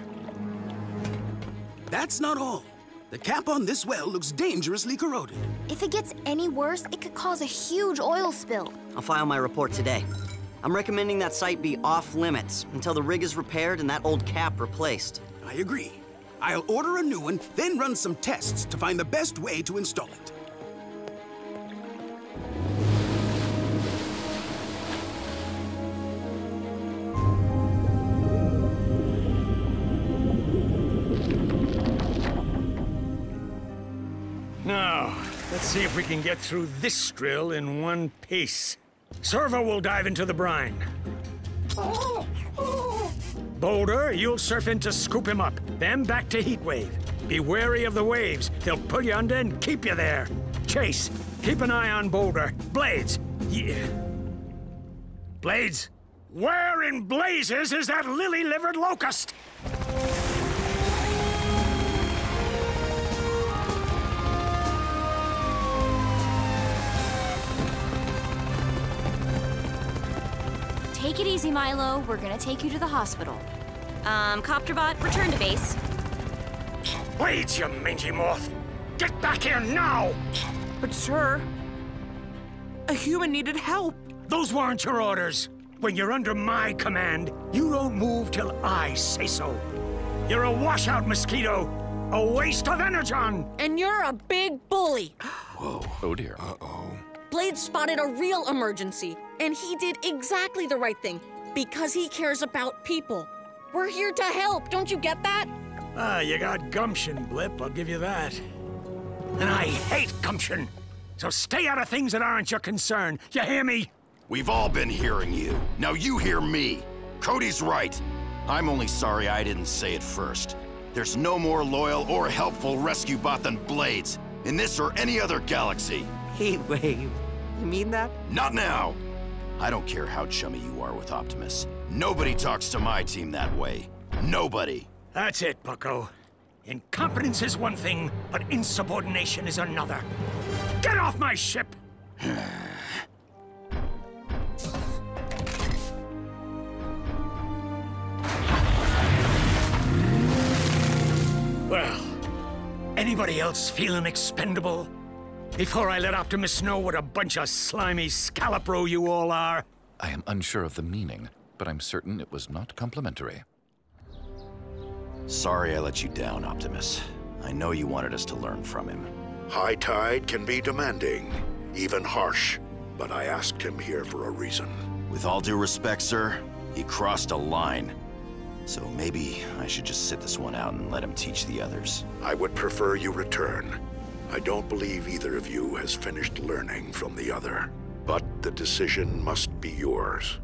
[SPEAKER 12] That's not all. The cap on this well looks dangerously corroded.
[SPEAKER 11] If it gets any worse, it could cause a huge oil spill.
[SPEAKER 7] I'll file my report today. I'm recommending that site be off limits until the rig is repaired and that old cap replaced.
[SPEAKER 12] I agree. I'll order a new one, then run some tests to find the best way to install it.
[SPEAKER 26] Now, let's see if we can get through this drill in one piece. Servo will dive into the brine. Boulder, you'll surf in to scoop him up, then back to Heatwave. Be wary of the waves. They'll pull you under and keep you there. Chase, keep an eye on Boulder. Blades, yeah. Blades, where in blazes is that lily-livered locust?
[SPEAKER 10] It easy, Myles. We're gonna take you to the hospital. Um, Copterbot, return to base.
[SPEAKER 26] Blades, you mangy moth! Get back here now!
[SPEAKER 9] But, sir, a human needed help.
[SPEAKER 26] Those weren't your orders. When you're under my command, you don't move till I say so. You're a washout mosquito, a waste of energon.
[SPEAKER 2] And you're a big bully.
[SPEAKER 6] Whoa. Oh dear.
[SPEAKER 15] Uh-oh.
[SPEAKER 2] Blade spotted a real emergency, and he did exactly the right thing because he cares about people. We're here to help, don't you get that?
[SPEAKER 26] Ah, you got gumption, Blip, I'll give you that. And I hate gumption. So stay out of things that aren't your concern. You hear me?
[SPEAKER 14] We've all been hearing you. Now you hear me. Cody's right. I'm only sorry I didn't say it first. There's no more loyal or helpful rescue bot than Blades, in this or any other galaxy.
[SPEAKER 9] Heatwave. You mean that?
[SPEAKER 14] Not now! I don't care how chummy you are with Optimus. Nobody talks to my team that way. Nobody.
[SPEAKER 26] That's it, Bucko. Incompetence is one thing, but insubordination is another. Get off my ship! well, anybody else feeling expendable? Before I let Optimus know what a bunch of slimy scallop-row you all are.
[SPEAKER 6] I am unsure of the meaning, but I'm certain it was not complimentary.
[SPEAKER 14] Sorry I let you down, Optimus. I know you wanted us to learn from him.
[SPEAKER 25] High Tide can be demanding, even harsh, but I asked him here for a reason.
[SPEAKER 14] With all due respect, sir, he crossed a line. So maybe I should just sit this one out and let him teach the others.
[SPEAKER 25] I would prefer you return. I don't believe either of you has finished learning from the other. But the decision must be yours.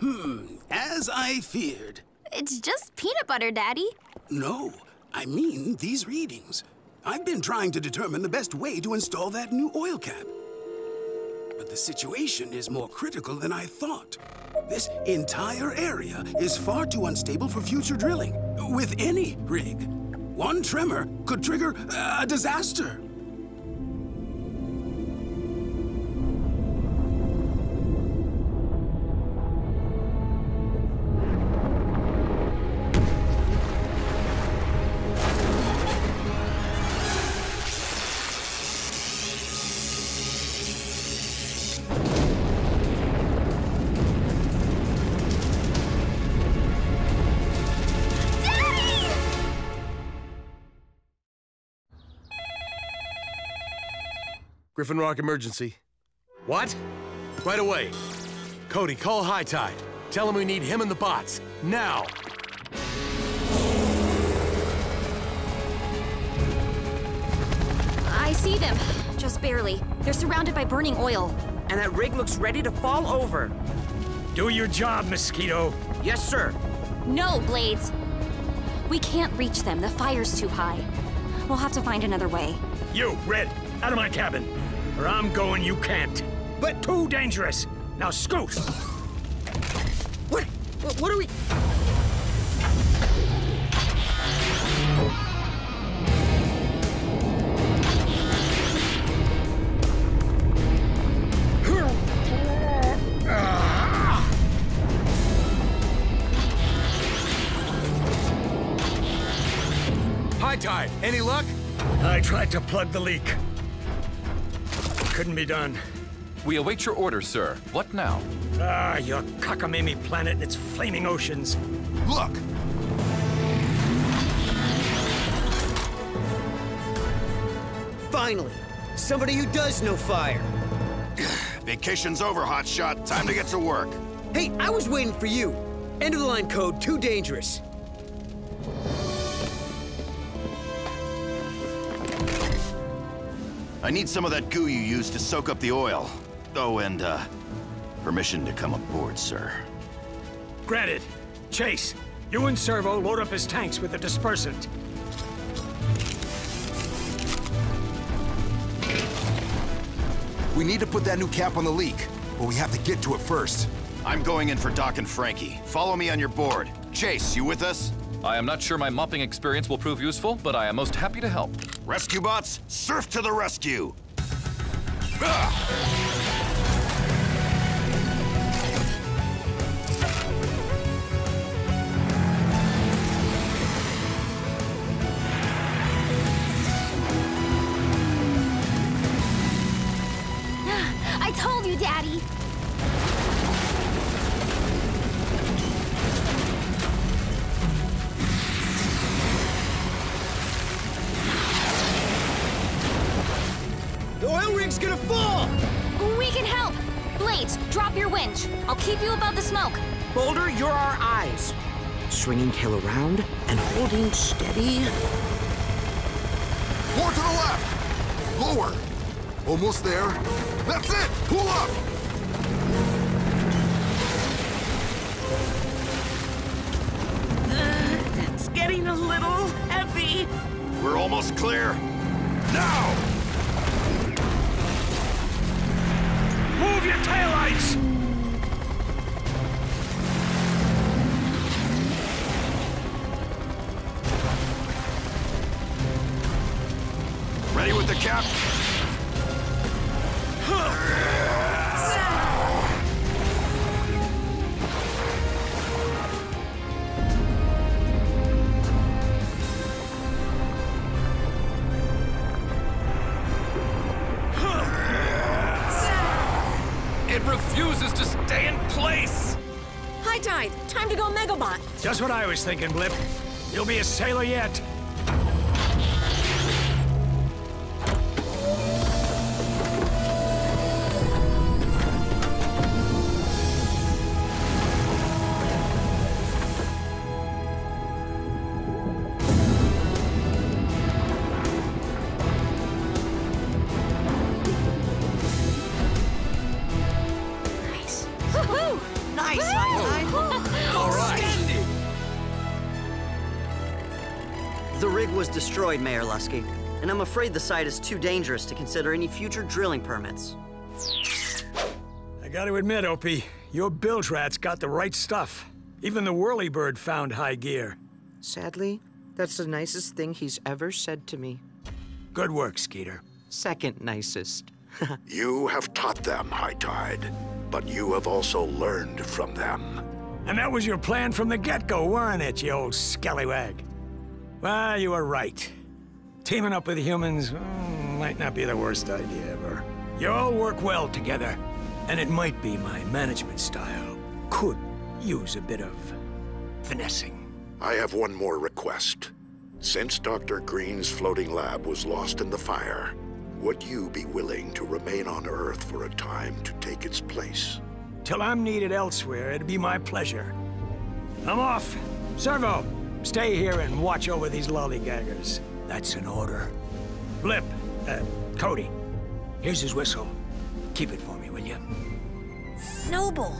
[SPEAKER 12] Hmm, as I feared.
[SPEAKER 11] It's just peanut butter, Daddy.
[SPEAKER 12] No, I mean these readings. I've been trying to determine the best way to install that new oil cap. But the situation is more critical than I thought. This entire area is far too unstable for future drilling, with any rig. One tremor could trigger a disaster.
[SPEAKER 5] Griffin Rock emergency. What? Right away. Cody, call High Tide. Tell him we need him and the bots. Now!
[SPEAKER 10] I see them. Just barely. They're surrounded by burning oil.
[SPEAKER 9] And that rig looks ready to fall over.
[SPEAKER 26] Do your job, Mosquito.
[SPEAKER 9] Yes, sir.
[SPEAKER 10] No, Blades. We can't reach them. The fire's too high. We'll have to find another way.
[SPEAKER 26] You, Red, out of my cabin. Or I'm going you can't. But too dangerous. Now scoot.
[SPEAKER 19] What? What are we...
[SPEAKER 5] High Tide, any luck?
[SPEAKER 26] I tried to plug the leak. Couldn't be done.
[SPEAKER 6] We await your orders, sir. What now?
[SPEAKER 26] Ah, your cockamamie planet and its flaming oceans.
[SPEAKER 15] Look!
[SPEAKER 19] Finally, somebody who does know fire.
[SPEAKER 14] Vacation's over, hotshot. Time to get to work.
[SPEAKER 19] Hey, I was waiting for you. End of the line code, too dangerous.
[SPEAKER 14] I need some of that goo you used to soak up the oil. Oh, and, uh, permission to come aboard, sir.
[SPEAKER 26] Granted. Chase, you and Servo load up his tanks with the dispersant.
[SPEAKER 15] We need to put that new cap on the leak, but we have to get to it first.
[SPEAKER 14] I'm going in for Doc and Frankie. Follow me on your board. Chase, you with us?
[SPEAKER 6] I am not sure my mopping experience will prove useful, but I am most happy to help.
[SPEAKER 14] Rescue bots, surf to the rescue! Ah!
[SPEAKER 9] Swinging tail around and holding steady.
[SPEAKER 15] More to the left! Lower! Almost there. That's it! Pull up!
[SPEAKER 23] Uh, it's getting a little heavy.
[SPEAKER 14] We're almost clear. Now!
[SPEAKER 26] Move your taillights! Thinking, Blip. You'll be a sailor yet.
[SPEAKER 7] Destroyed, Mayor Luskey, and I'm afraid the site is too dangerous to consider any future drilling permits.
[SPEAKER 26] I gotta admit, Opie, your bilge rats got the right stuff. Even the whirlybird found high gear.
[SPEAKER 9] Sadly, that's the nicest thing he's ever said to me.
[SPEAKER 26] Good work, Skeeter.
[SPEAKER 9] Second nicest.
[SPEAKER 25] You have taught them, High Tide, but you have also learned from them.
[SPEAKER 26] And that was your plan from the get-go, weren't it, you old scallywag? Well, you were right. Teaming up with humans hmm, might not be the worst idea ever. You all work well together, and it might be my management style could use a bit of finessing.
[SPEAKER 25] I have one more request. Since Dr. Greene's floating lab was lost in the fire, would you be willing to remain on Earth for a time to take its place?
[SPEAKER 26] Till I'm needed elsewhere, it'd be my pleasure. I'm off. Servo, stay here and watch over these lollygaggers. That's an order. Blip, uh, Cody, here's his whistle. Keep it for me, will you?
[SPEAKER 11] Snowball!